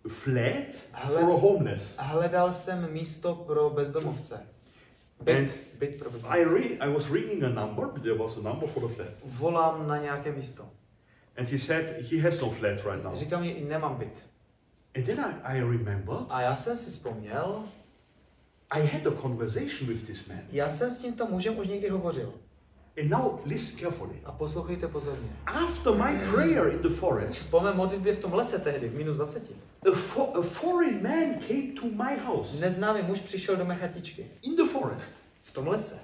flat Hele. for a homeless. Hledal jsem místo pro bezdomovce. Byt, And byt pro I, bezdomovce. re- I was ringing a number, there was a number for the flat. Volám na nějaké místo. And he said he has no flat right now. Říkám jí, nemám byt. And then I, I remembered A já jsem si vzpomněl, I had a conversation with this man. já jsem s tímto mužem už někdy hovořil. And now listen carefully. A poslouchejte pozorně. After my prayer in the forest, Po mé modlitbě v tom lese tehdy, v minus 20, a, fo- a foreign man came to my house neznámý muž přišel do mé chatičky. in the forest. V tom lese.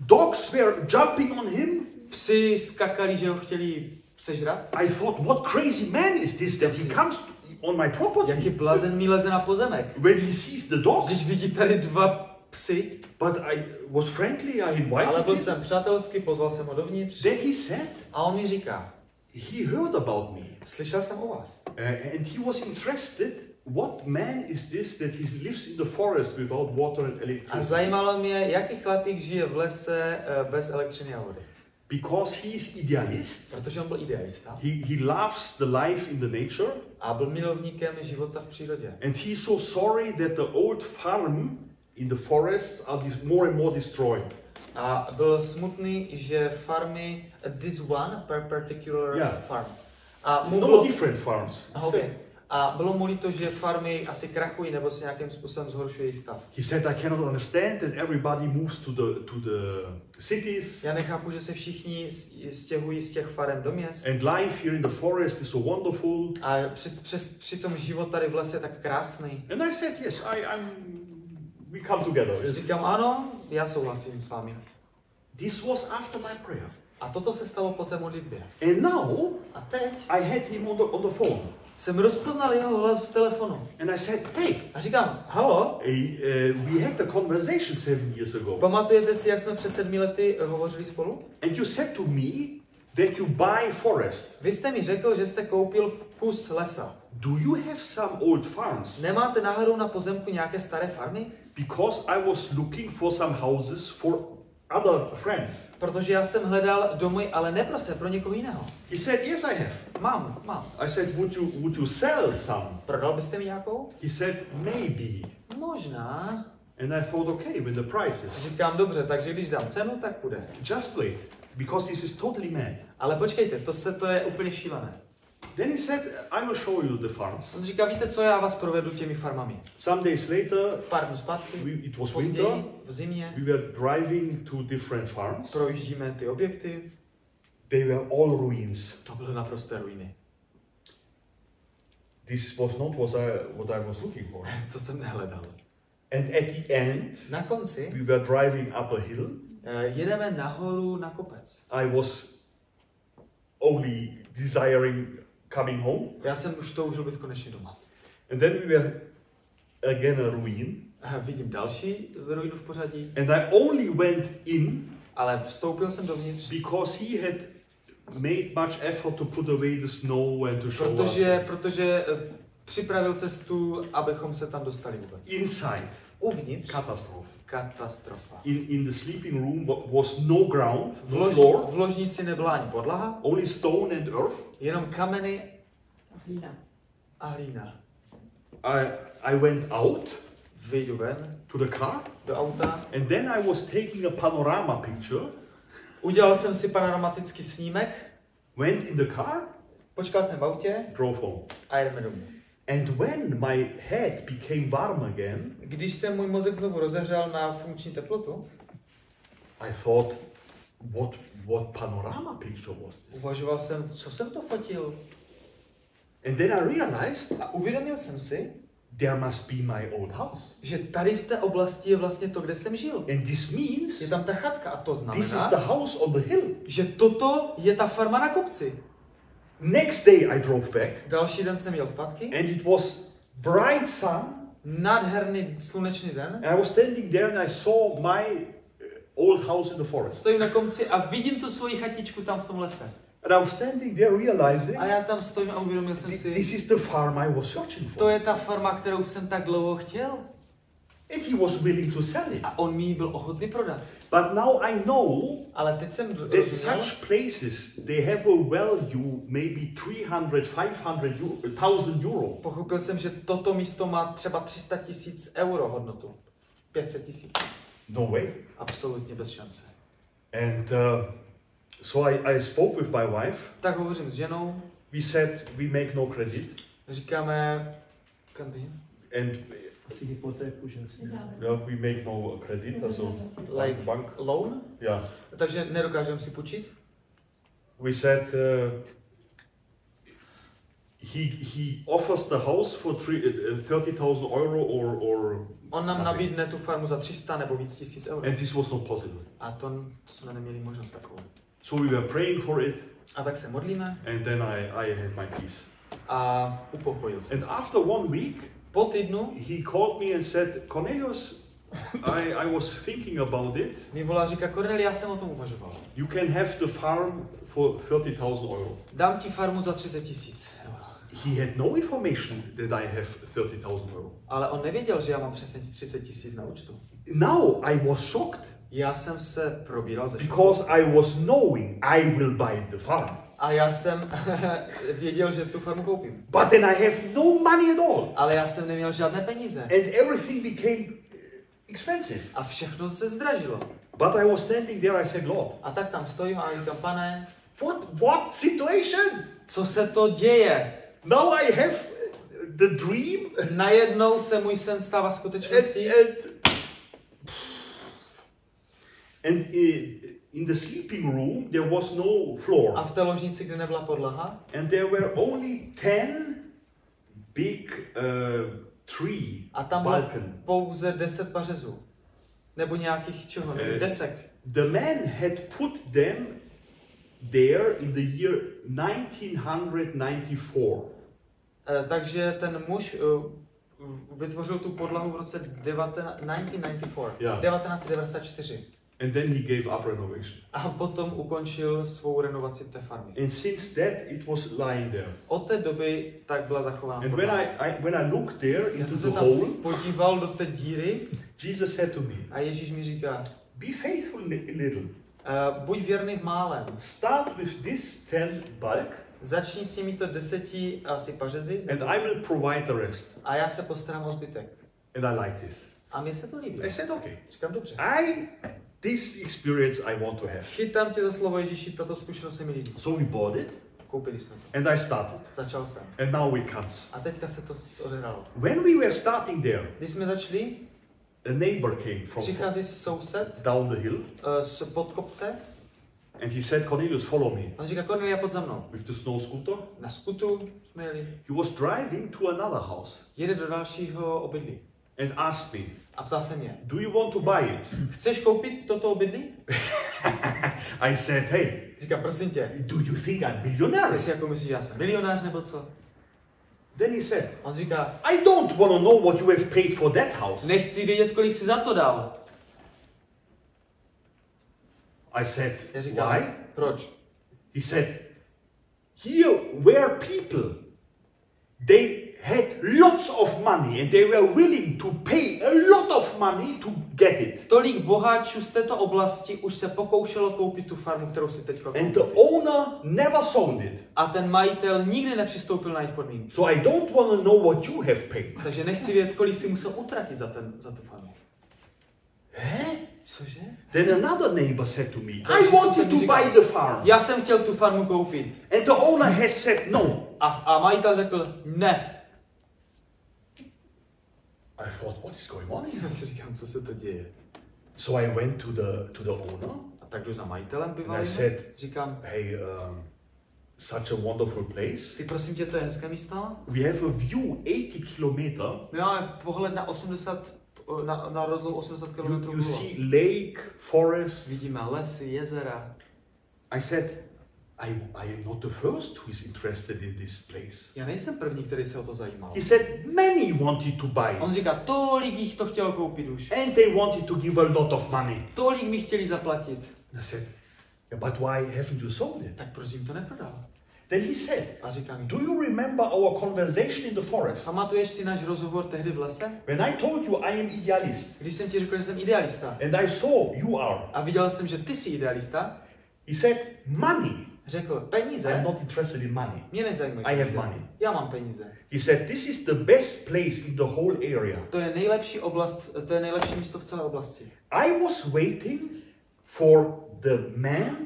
Dogs were jumping on him. Psi skakali, že ho chtěli sežrat. I thought, what crazy man is this that he comes to, on my property Jaký blázen mi leze na pozemek. when he sees the Když dogs? vidí tady dva psy, But I was friendly, I ale invited byl him. jsem přátelský, pozval jsem ho dovnitř. Then he said, A on mi říká, he heard about me. slyšel jsem o vás. Uh, and he was interested, what man is this that he lives in the forest without water and A electricity? zajímalo mě, jaký chlapík žije v lese eh, bez elektřiny a vody. Because he is idealist. Protože on byl idealista He, he loves the life in the nature. a byl milovníkem života v přírodě. And he's so sorry that the old farm in the forests are more and more destroyed. A byl smutný, že farmy, this one per particular Yeah. farm. A mu No bylo, different farms. Okay. A bylo mu líto, že farmy asi krachují nebo se nějakým způsobem zhoršuje jejich stav. He said, I cannot understand that everybody moves to the to the cities Já nechápu, že se všichni stěhují z těch farem do měst. and life here in the forest is so wonderful. A při, přes, přitom život tady v lese je tak krásný. And I said, yes, I, I'm. We come together. Yes. Říkám, ano, já souhlasím s vámi. This was after my prayer. A toto se stalo po té modlitbě. And now A teď I had him on the on the phone, jsem rozpoznal jeho hlas v telefonu. and I said, hey, A říkám, halo, uh, uh, we had a conversation seven years ago, pamatujete si, jak jsme před sedmi lety eh, hovořili spolu? and you said to me that you buy forest. Vy jste mi řekl, že jste koupil kus lesa. Do you have some old farms? Nemáte náhodou na pozemku nějaké staré farmy? Because I was looking for some houses for other friends. Protože já jsem hledal domy, ale ne pro se, pro někoho jiného. He said, yes, I have. Mám, mám. I said, would you would you sell some? Prodal byste mi nějakou? He said, maybe. Možná. And I thought, okay, with the prices. Říkám, dobře, takže když dám cenu, tak půjde. Just wait, because this is totally mad. Ale počkejte, to se to je úplně šílené. Then he said, I will show you the farms. On říká, víte co, já vás provedu těmi farmami. Some days later, Pár dnů zpátky, we, it was později, winter. v zimě, We were driving to different farms. projíždíme ty objekty. They were all ruins. To byly naprosté ruiny. This was not what I, what I was looking for. To jsem nehledal. And at the end, Na konci we were driving up a hill. eh, jedeme nahoru na kopec. I was only desiring coming home. Já jsem už toužil být konečně doma. And then we were again a ruin. A vidím další ruinu v pořadí, And I only went in ale vstoupil jsem dovnitř, because he had made much effort to put away the snow and to show protože, us protože eh, připravil cestu, abychom se tam dostali vůbec. inside. Uvnitř Catastrophe. Katastrofa. In, in the sleeping room wa- was no ground, V, no lož, floor, v ložnici nebyla ani podlaha, only stone and earth. jenom kameny A hlína. a hlína. I, I went out Vyjdu ven to the car do auta, and then I was taking a panorama picture, udělal jsem si panoramatický snímek, went in the car, počkal jsem v autě drove home. a jedeme domů. And when my head became warm again, Když se můj mozek znovu rozehřál na funkční teplotu, I thought, what, what panorama picture was this? uvažoval jsem, co jsem to fotil. And then I realized A uvědomil jsem si, there must be my old house. že tady v té oblasti je vlastně to, kde jsem žil. And this means Je tam ta chatka a to this is znamená, the house on the hill. že toto je ta farma na kopci. Next day I drove back Další den jsem jel zpátky, and it was bright sun. nádherný slunečný den, And I was standing there and I saw my uh, old house in the forest. stojím na konci a vidím tu svoji chatičku tam v tom lese. And I was standing there realizing A já tam stojím a uvědomil jsem si, this is the farm I was searching to for. je ta farma, kterou jsem tak dlouho chtěl. And he was willing to sell it. A on mi byl ochotný prodat. But now I know Ale teď jsem that rozuměl, such places they have a value maybe 300 500 euro, 1000 euro pochopil jsem, že toto místo má třeba 300 tisíc euro hodnotu. 500 tisíc. no way Absolutně bez šance. and uh, so I, I spoke with my wife Tak hovořím s ženou, we said we make no credit říkáme, Kandy, and Asi hypotéku, že si yeah, we make no credit also like bank loan, yeah takže nedokážeme si půjčit. we said uh, he he offers the house for three, uh, 30,000 euro or or On nám nothing. nabídne tu farmu za 300 nebo víc tisíc euro. and this was not possible A to jsme neměli možnost takovou. so we were praying for it A tak se modlíme and then I, I had my peace a upokojil jsem and se. after one week Po týdnu he called me and said Cornelius I, I was thinking about it mi volá a říká, Kornel, já jsem o tom uvažoval. you can have the farm for 30,000 euro Dám ti farmu za 30 tisíc euro. he had no information that I have 30,000 euro Ale on nevěděl, že já mám přesně 30 tisíc na účtu. now I was shocked Já jsem se probíral ze šoku. because I was knowing I will buy the farm A já jsem věděl, že tu farmu koupím. but then I have no money at all Ale já jsem neměl žádné peníze. and everything became expensive A všechno se zdražilo. but I was standing there I said Lord A tak tam stojím a říkám, pane, what what situation co se to děje? now I have the dream Najednou se můj sen stává and, skutečností and, and uh, in the sleeping room there was no floor a v té ložnici, kde nebyla podlaha, and there were only 10 big uh, tree a tam bylo balcony pouze 10 pařezů. Nebo nějakých čeho, nebo Eh. desek. the man had put them there in the year 1994 Eh, takže ten muž v- vytvořil tu podlahu v roce 19, 1994, Yeah. 1994. and then he gave up renovation A potom ukončil svou renovaci té farmy. and since that it was lying there Od té doby tak byla zachována and when. I, I when I looked there into the hole podíval do té díry Jesus said to me a Ježíš mi říká, be faithful in a little uh, buď věrný v málem, start with this 10 bulk začni s těmito deseti asi pařezy and I will provide the rest a já se postarám o zbytek. and I like this A mně se to líbí. I said okay Říkám, dobře. I this experience I want to have Chytám tě za slovo Ježíši, tato zkušenost se mi líbí. so we bought it Koupili jsme to. and I started Začal jsem. and now it comes A teďka se to odehrálo. when we were starting there Když jsme začali, a neighbor came from přichází soused down the hill uh, z podkopce and he said Cornelius follow me on říká, Kornelia, pojď za mnou. with the snow scooter Na skutu jsme jeli. he was driving to another house Jede do dalšího obydlí. And asked me A ptá se mě, do you want to buy it chceš koupit toto obydlí? I said, hey, Říkám, prosím tě, do you think I'm billionaire? ty si jako myslíš, já jsem milionář nebo co? Then he said, On říká, I don't want to know what you have paid for that house. nechci vědět, kolik si za to dal. I said, Já říkám, why? proč? He said, here were people, they had lots of money and they were willing to pay a lot of money to get it. Tolik boháčů z této oblasti už se pokoušelo koupit tu farmu, kterou si teď And the owner never sold it. A ten majitel nikdy nepřistoupil na jejich podmínky. So I don't want to know what you have paid. Takže nechci vědět, kolik si musel utratit za, ten, za tu farmu. Huh? Cože? Then another neighbor said to me, I wanted to buy the farm. Já jsem chtěl tu farmu koupit. And the owner has said no. A, a majitel řekl, ne. I thought, what is going on here? Já si říkám, co se to děje. So I went to the to the owner A tak jdu za majitelem and I bývalým. said, Říkám, hey, um, such a wonderful place. ty prosím tě, to je hezké místo? We have a view 80 kilometer. My máme pohled na 80, na, na rozlohu 80 km. You, you see lake, forest. Vidíme lesy, jezera. I said, I, I am not the first who is interested in this place. Já nejsem první, který se o to zajímal. He said, many wanted to buy On říká, tolik jich to chtělo koupit už. And they wanted to give a lot of money. Tolik mi chtěli zaplatit. I said, yeah, but why haven't you sold it? Tak proč jim to neprodal? Then he said, A říká mi, do you remember our conversation in the forest? pamatuješ si náš rozhovor tehdy v lese? When I told you I am idealist Když jsem ti řekl, že jsem idealista. and I saw you are. A viděl jsem, že ty jsi idealista. He said, money. Řekl, I'm peníze? not interested in money. Mě nezajímají I have money. Já mám peníze. He said, this is the best place in the whole area. To je nejlepší oblast, to je nejlepší místo v celé oblasti. I was waiting for the man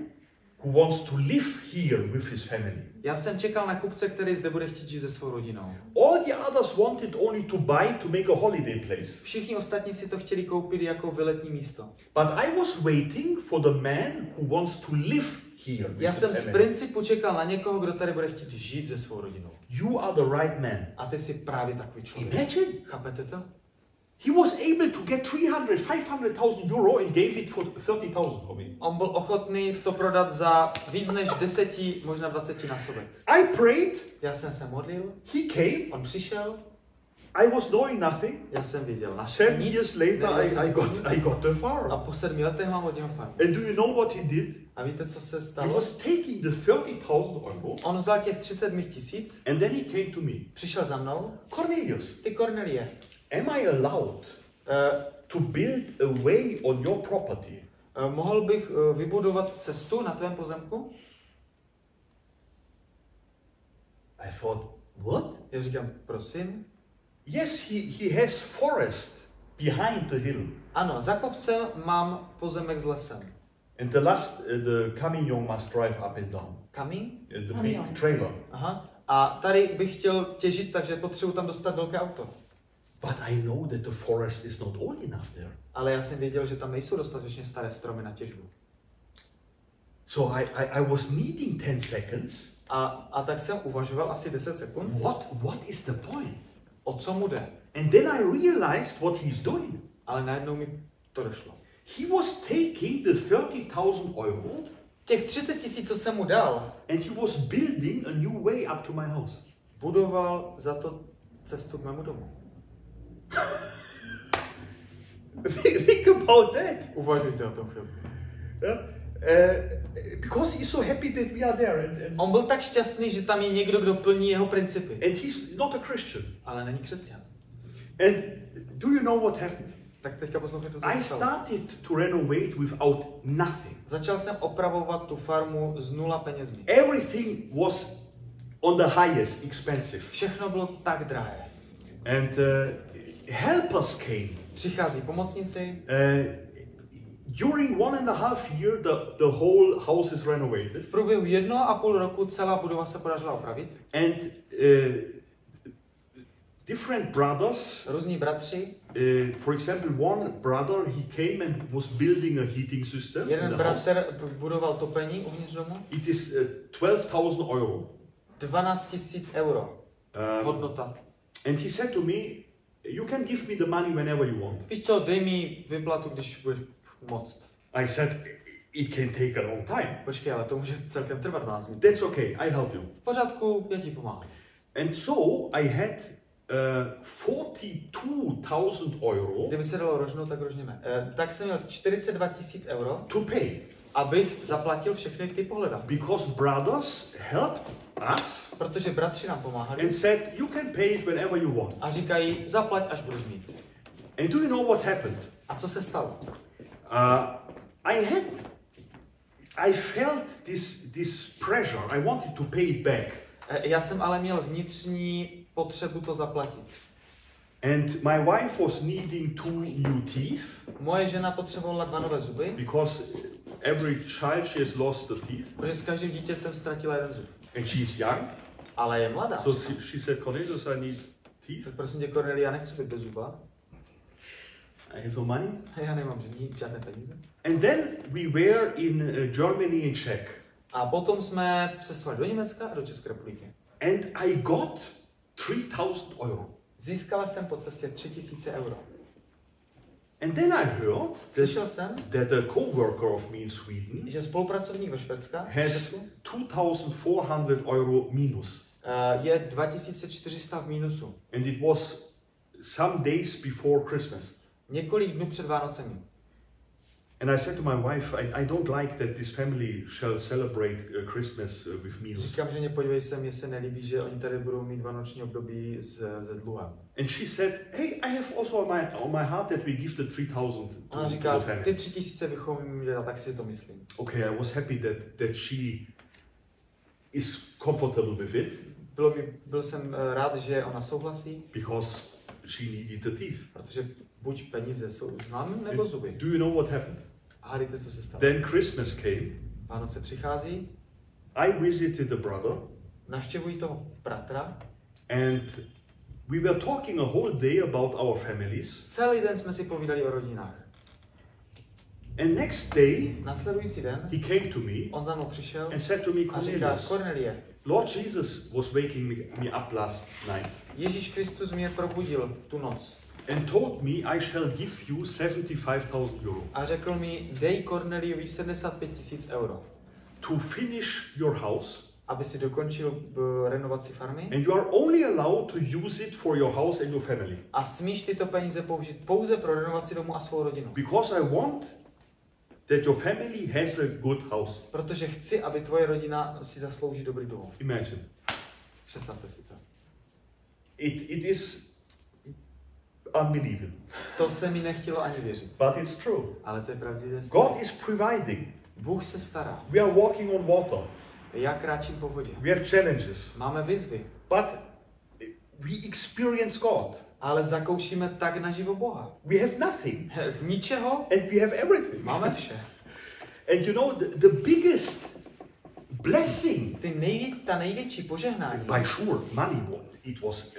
who wants to live here with his family. Já jsem čekal na kupce, který zde bude chtít žít se svou rodinou. All the others wanted only to buy to make a holiday place. Všichni ostatní si to chtěli koupit jako vyletní místo. But I was waiting for the man who wants to live here Já jsem z principu čekal na někoho, kdo tady bude chtít žít se svou rodinou. You are the right man. A ty jsi právě takový člověk. Imagine. Chápete to? He was able to get 300, 500,000 euro and gave it for 30,000 for me. On byl ochotný to prodat za víc než deseti, možná 20 násobek. I prayed, Já jsem se modlil, he came, on přišel, I was knowing nothing. já jsem viděl na Seven nic, years later, I, I, got. I got the A farm. po sedmi letech mám od něho farmu. And do you know what he did? A víte, co se He stalo? was taking the 30,000 euro On vzal těch 30 mých tisíc, and then he came to me. přišel za mnou. Cornelius, Ty Cornelie, am I allowed uh, to build a way on your property? uh, mohl bych uh, vybudovat cestu na tvém pozemku? I thought, what? Já říkám, prosím. Yes, he, he has forest behind the hill. Ano, za kopcem mám pozemek s lesem. And the last, uh, the camion must drive up and down. Kamín? Uh, the Camion. big trailer. Aha. A tady bych chtěl těžit, takže potřebuji tam dostat velké auto. But I know that the forest is not old enough there. Ale já jsem věděl, že tam nejsou dostatečně staré stromy na těžbu. So I, I, I was needing 10 seconds. A, a tak jsem uvažoval asi 10 sekund, What, what is the point? O co mu jde. And then I realized what he's doing. Ale najednou mi to došlo. He was taking the 30,000 euro Těch 30 tisíc, co jsem mu dal, and he was building a new way up to my house. budoval za to cestu k mému domu. Think about that. Uvažujte o tom chvilku. Yeah? Uh, because he's so happy that we are there. And, and, On byl tak šťastný, že tam je někdo, kdo plní jeho principy. and he's not a Christian. Ale není křesťan. And do you know what happened? Tak teďka poslouchejte, co I started to renovate without nothing. Začal jsem opravovat tu farmu z nula penězmi. Everything was on the highest, expensive. Všechno bylo tak drahé. And uh, helpers came. Přichází pomocníci, Uh, during one and a half year, the, the whole house is renovated. v průběhu jednoho a půl roku celá budova se podařila opravit. And uh, different brothers, Různí bratři, uh, for example, one brother, he came and was building a heating system jeden bratr budoval topení uvnitř domu, It is uh, 12,000 euro. 12 tisíc euro Um, hodnota. and he said to me, you can give me the money whenever you want. Víš co, dej mi vyplatu, když budeš moct. I said, it can take a long time. Počkej, ale to může celkem trvat 12 dní. That's okay, I help you. V pořádku, já ti pomáhám. And so I had uh, 42,000 euro Kdyby se dalo rožnout, tak rožněme. Eh, tak jsem měl 42 tisíc euro, to pay abych zaplatil všechny ty pohledávky. because brothers helped us Protože bratři nám pomáhali and said, You can pay it whenever you want. a říkají, zaplať, až budeš mít. And do you know what happened? A co se stalo? Uh, I had, I felt this, this pressure. I wanted to pay it back. Eh, Já jsem ale měl vnitřní potřebu to zaplatit. And my wife was needing two new teeth Moje žena potřebovala dva nové zuby, because every child she has lost a teeth, protože s každým dítětem ztratila jeden zub. and she's young. Ale je mladá. So she, she said, Cornelius, I need teeth. Tak prosím tě, Cornelia, já nechci být bez zuba. I have no money. Já nemám žádné peníze. And then we were in uh, Germany and Czech, A potom jsme cestovali do Německa a do České republiky. and I got 3,000 euro. Získala jsem po cestě 3000 euro. And then I heard that, jsem, that a co-worker of me in Sweden že spolupracovník ve Švédska has 2,400 euro minus. eh, je 2400 v mínusu. And it was some days before Christmas. Několik dnů před Vánocemi. And I said to my wife, I, I don't like that this family shall celebrate uh, Christmas uh, with minus. Říkám, že podívej se, mně se nelíbí, že oni tady budou mít vánoční období z, ze dluha. And she said, Hey, I have also on my, on my heart that we give the 3,000 to, Ona říká, the family. ty tři tisíce bychom jim dali, tak si to myslím. Okay, I was happy that, that she is comfortable with it Bylo by, byl jsem eh, rád, že ona souhlasí, because she needed the teeth. protože buď peníze jsou známé, nebo zuby. Do you know what happened? A hádejte, co se stalo. Then Christmas came. Vánoce přichází, I visited the brother navštěvují toho bratra, and we were talking a whole day about our families. celý den jsme si povídali o rodinách. And next day, Nasledující den he came to me on za mnou přišel and said to me, Cornelius, Cornelie, Lord Jesus was waking me, me up last night Ježíš Kristus mě probudil tu noc and told me I shall give you 75,000 euro a řekl mi, dej Corneliovi 75 tisíc euro, to finish your house. aby si dokončil b, renovaci farmy And you are only allowed to use it for your house and your family. a smíš tyto peníze použít pouze pro renovaci domu a svou rodinu. Because I want that your family has a good house. Protože chci, aby tvoje rodina si zaslouží dobrý domov. Imagine. Představte si to. It, it is unbelievable. To se mi nechtělo ani věřit. But it's true. Ale to je pravdivé. God is providing. Bůh se stará. We are walking on water. Já kráčím po vodě. We have challenges. Máme výzvy, But we experience God. ale zakoušíme tak naživo Boha. We have nothing. Z ničeho And we have everything. máme vše. And you know, the, the biggest blessing, Ty nejvě, ta největší požehnání. by sure, money, it was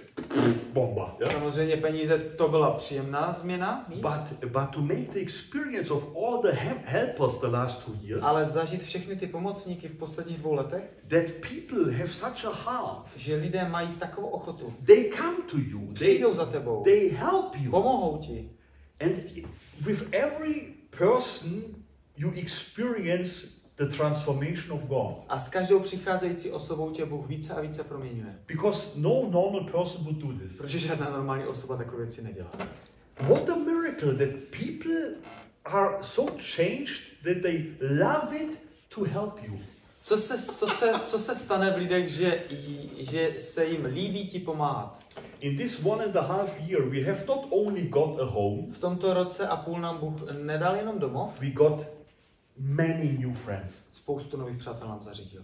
bomba. Yeah? Samozřejmě peníze, to byla příjemná změna, mít, But, but to make the experience of all the helpers the last two years, ale zažít všechny ty pomocníky v posledních dvou letech, that people have such a heart. že lidé mají takovou ochotu. They come to you. They, Přijdou za tebou, they help you. pomohou ti. And with every person, you experience the transformation of God. A s každou přicházející osobou tě Bůh více a více proměňuje. Because no normal person would do this. Protože žádná normální osoba takové věci nedělá. What a miracle that people are so changed that they love it to help you. Co se, co se, co se stane v lidech, že, že se jim líbí ti pomáhat? In this one and a half year, we have not only got a home, V tomto roce a půl nám Bůh nedal jenom domov, we got many new friends. spoustu nových přátel nám zařídil.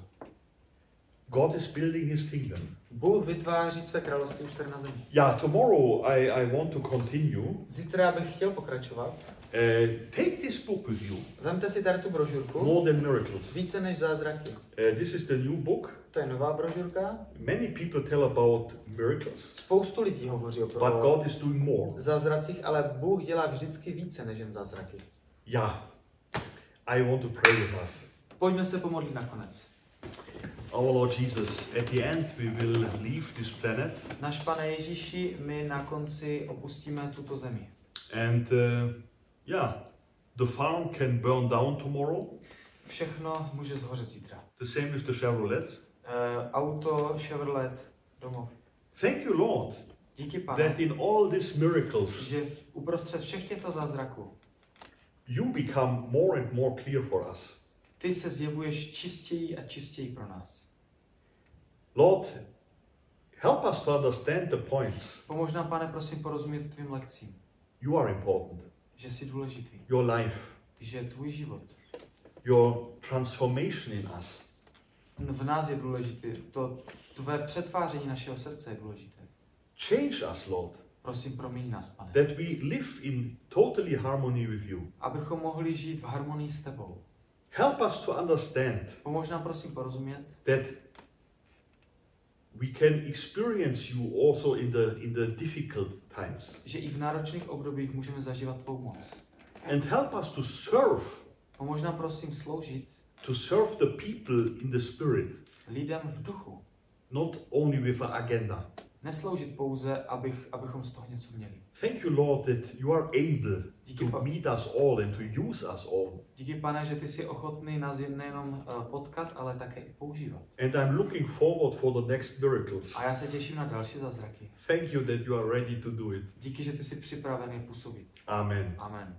God is building his kingdom. Bůh vytváří své království už tady na zemi. Yeah, tomorrow I, I want to continue. Zítra bych chtěl pokračovat. Uh, take this book with you, Vemte si tady tu brožurku. More Than Miracles. Více než zázraky. Uh, this is the new book. To je nová brožurka. Many people tell about miracles, Spoustu lidí hovoří o but God is doing more. zázracích, ale Bůh dělá vždycky více než jen zázraky. Yeah, I want to pray with us. Pojďme se pomodlit nakonec. Our Lord Jesus, at the end we will leave this planet Naš pane Ježíši, my na konci opustíme tuto zemi. and uh, yeah, The farm can burn down tomorrow. Všechno může zhořet zítra. The same with the Chevrolet. Uh, auto, Chevrolet, domov. Thank you, Lord, Díky pane, that in all these miracles že v, uprostřed všech těchto zázraků you become more and more clear for us. ty se zjevuješ čistěji a čistěji pro nás. Lord, help us to understand the points. Pomož nám, pane, prosím, porozumět tvým lekcím, You are important. že jsi důležitý, Your life, že tvůj život your transformation in us. v nás je důležitý, to tvé přetváření našeho srdce je důležité. Change us, Lord, Prosím, promiň nás, pane, that we live in totally harmony with you. abychom mohli žít v harmonii s tebou. Help us to understand Pomož nám, prosím, porozumět, that we can experience you also in the in the difficult times že i v náročných obdobích můžeme zažívat tvou moc. and help us to serve Pomož nám, prosím, sloužit to serve the people in the spirit lidem v duchu. not only with an agenda Nesloužit pouze, abych, abychom z toho něco měli. thank you lord that you are able Díky, to meet us all and to use us all díky pane, že ty jsi ochotný nás jen- nejenom eh, potkat, ale také i používat. and i'm looking forward for the next miracles A já se těším na další zázraky. thank you that you are ready to do it Díky, že ty jsi připravený působit. amen Amen.